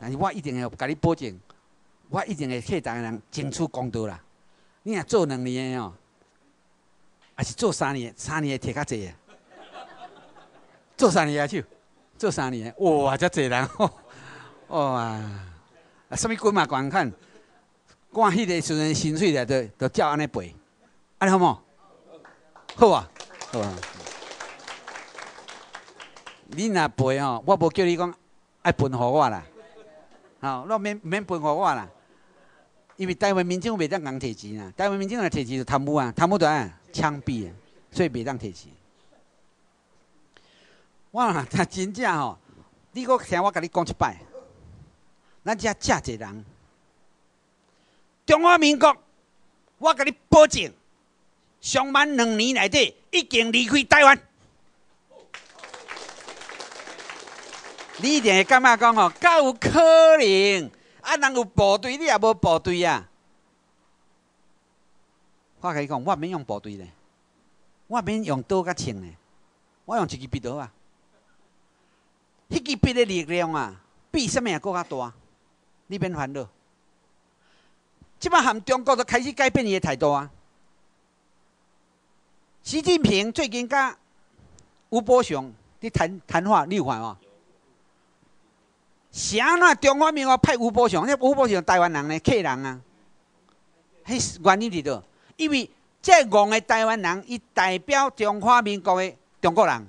但是我一定会甲你保证，我一定会替台湾人争取公道啦。你若做两年的哦，还是做三年？三年会摕较济啊？做三年也就，做三年，哇，遮济人，哇！啊，什么鬼嘛？观看，看迄个时阵薪水咧，都都照安尼赔，安尼好无？好啊，好啊。你若赔吼，我无叫你讲爱分互我啦，好，那免免分互我啦。因为台湾民众袂当讲摕钱啊，台湾民众来摕钱就贪污啊，贪污就啊枪毙啊，所以袂当摕钱。我他真正吼，你搁听我甲你讲一摆。咱遮遮济人，中华民国，我甲你保证，上万两年内底已经离开台湾。你一定会感觉讲吼，够有可能？啊，人有部队，你也无部队啊？我甲你讲，我免用部队咧，我免用刀甲枪咧，我用一支笔刀啊。迄支笔的力量啊，比什物也搁较大。你免烦恼，即摆含中国都开始改变伊的态度啊！习近平最近甲吴伯雄伫谈谈话，你有看无？啥那中华民国派吴伯雄？那吴伯雄台湾人呢？客人啊？迄原因伫倒？因为这五个台湾人，伊代表中华民国的中国人，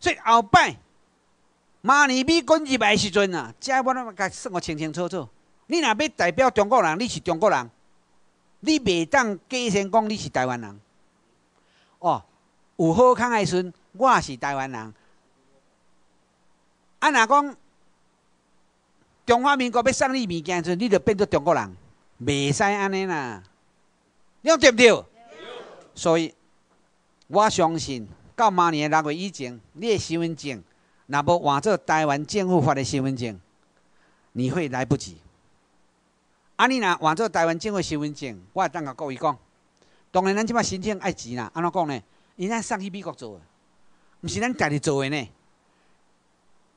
所以后摆。马年美军入来时阵啊，这我拢甲算个清清楚楚。你若要代表中国人，你是中国人，你袂当假先讲你是台湾人。哦，有好康的时阵，我是台湾人。啊，若讲中华民国要送你物件时，阵，你就变做中国人，袂使安尼啦。你讲对不对？所以，我相信到明年六月以前，你的身份证。那无换做台湾政府发的身份证，你会来不及。啊，你若换做台湾政府身份证，我会当甲各位讲，当然咱即摆申请爱钱啦。安怎讲呢？因咱送去美国做，毋是咱家己做的呢。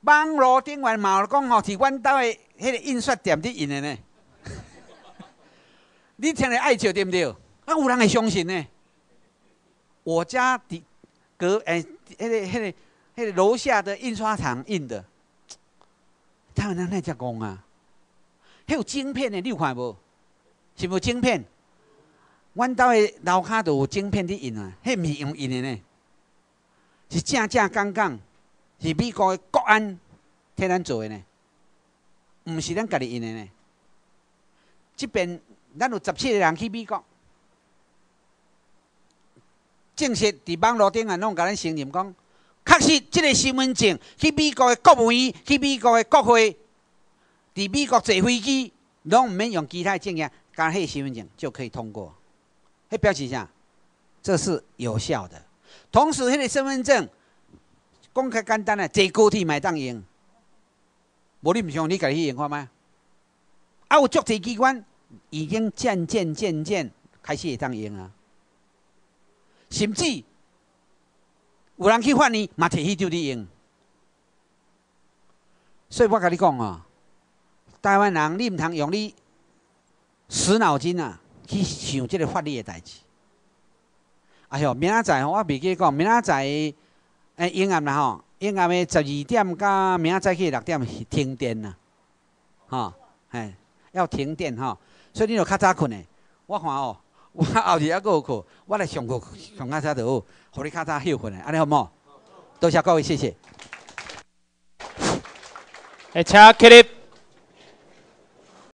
网络顶嘛有讲吼，是阮兜的迄个印刷店伫印的呢。你听了爱笑对不对？啊，有人会相信呢。我家伫隔诶，迄个迄个。楼下的印刷厂印的，他们那那只讲啊，还有晶片的，你有看无？是无晶片？阮兜的楼骹都有晶片伫印啊，迄毋是用印的呢，是正正刚刚，是美国的国安替咱做的呢，毋是咱家己印的呢。即边咱有十七个人去美国，正式伫网络顶啊，拢甲咱承认讲。确实，这个身份证去美国的国务院、去美国的国会，伫美国坐飞机，拢毋免用其他证件，加迄个身份证就可以通过。迄表示啥？这是有效的。同时，迄个身份证讲较简单的，坐高铁买当用。无你毋想你家己去用看吗？啊，有足侪机关已经渐渐渐渐开始会当用啊，甚至有人去发呢，嘛摕去就伫用。所以我甲你讲哦，台湾人你毋通用你死脑筋啊，去想即个法律的代志。哎哟，明仔载吼，我未记讲，明仔载诶，阴暗啦吼。应该要十二点到明仔早起六点停电啦，吼，嘿，要停电吼，所以你著较早困诶。我看哦，我后日还阁有课，我来上课上较早就好，互你较早休困诶，安尼好唔好？多谢各位，谢谢。诶，请起立。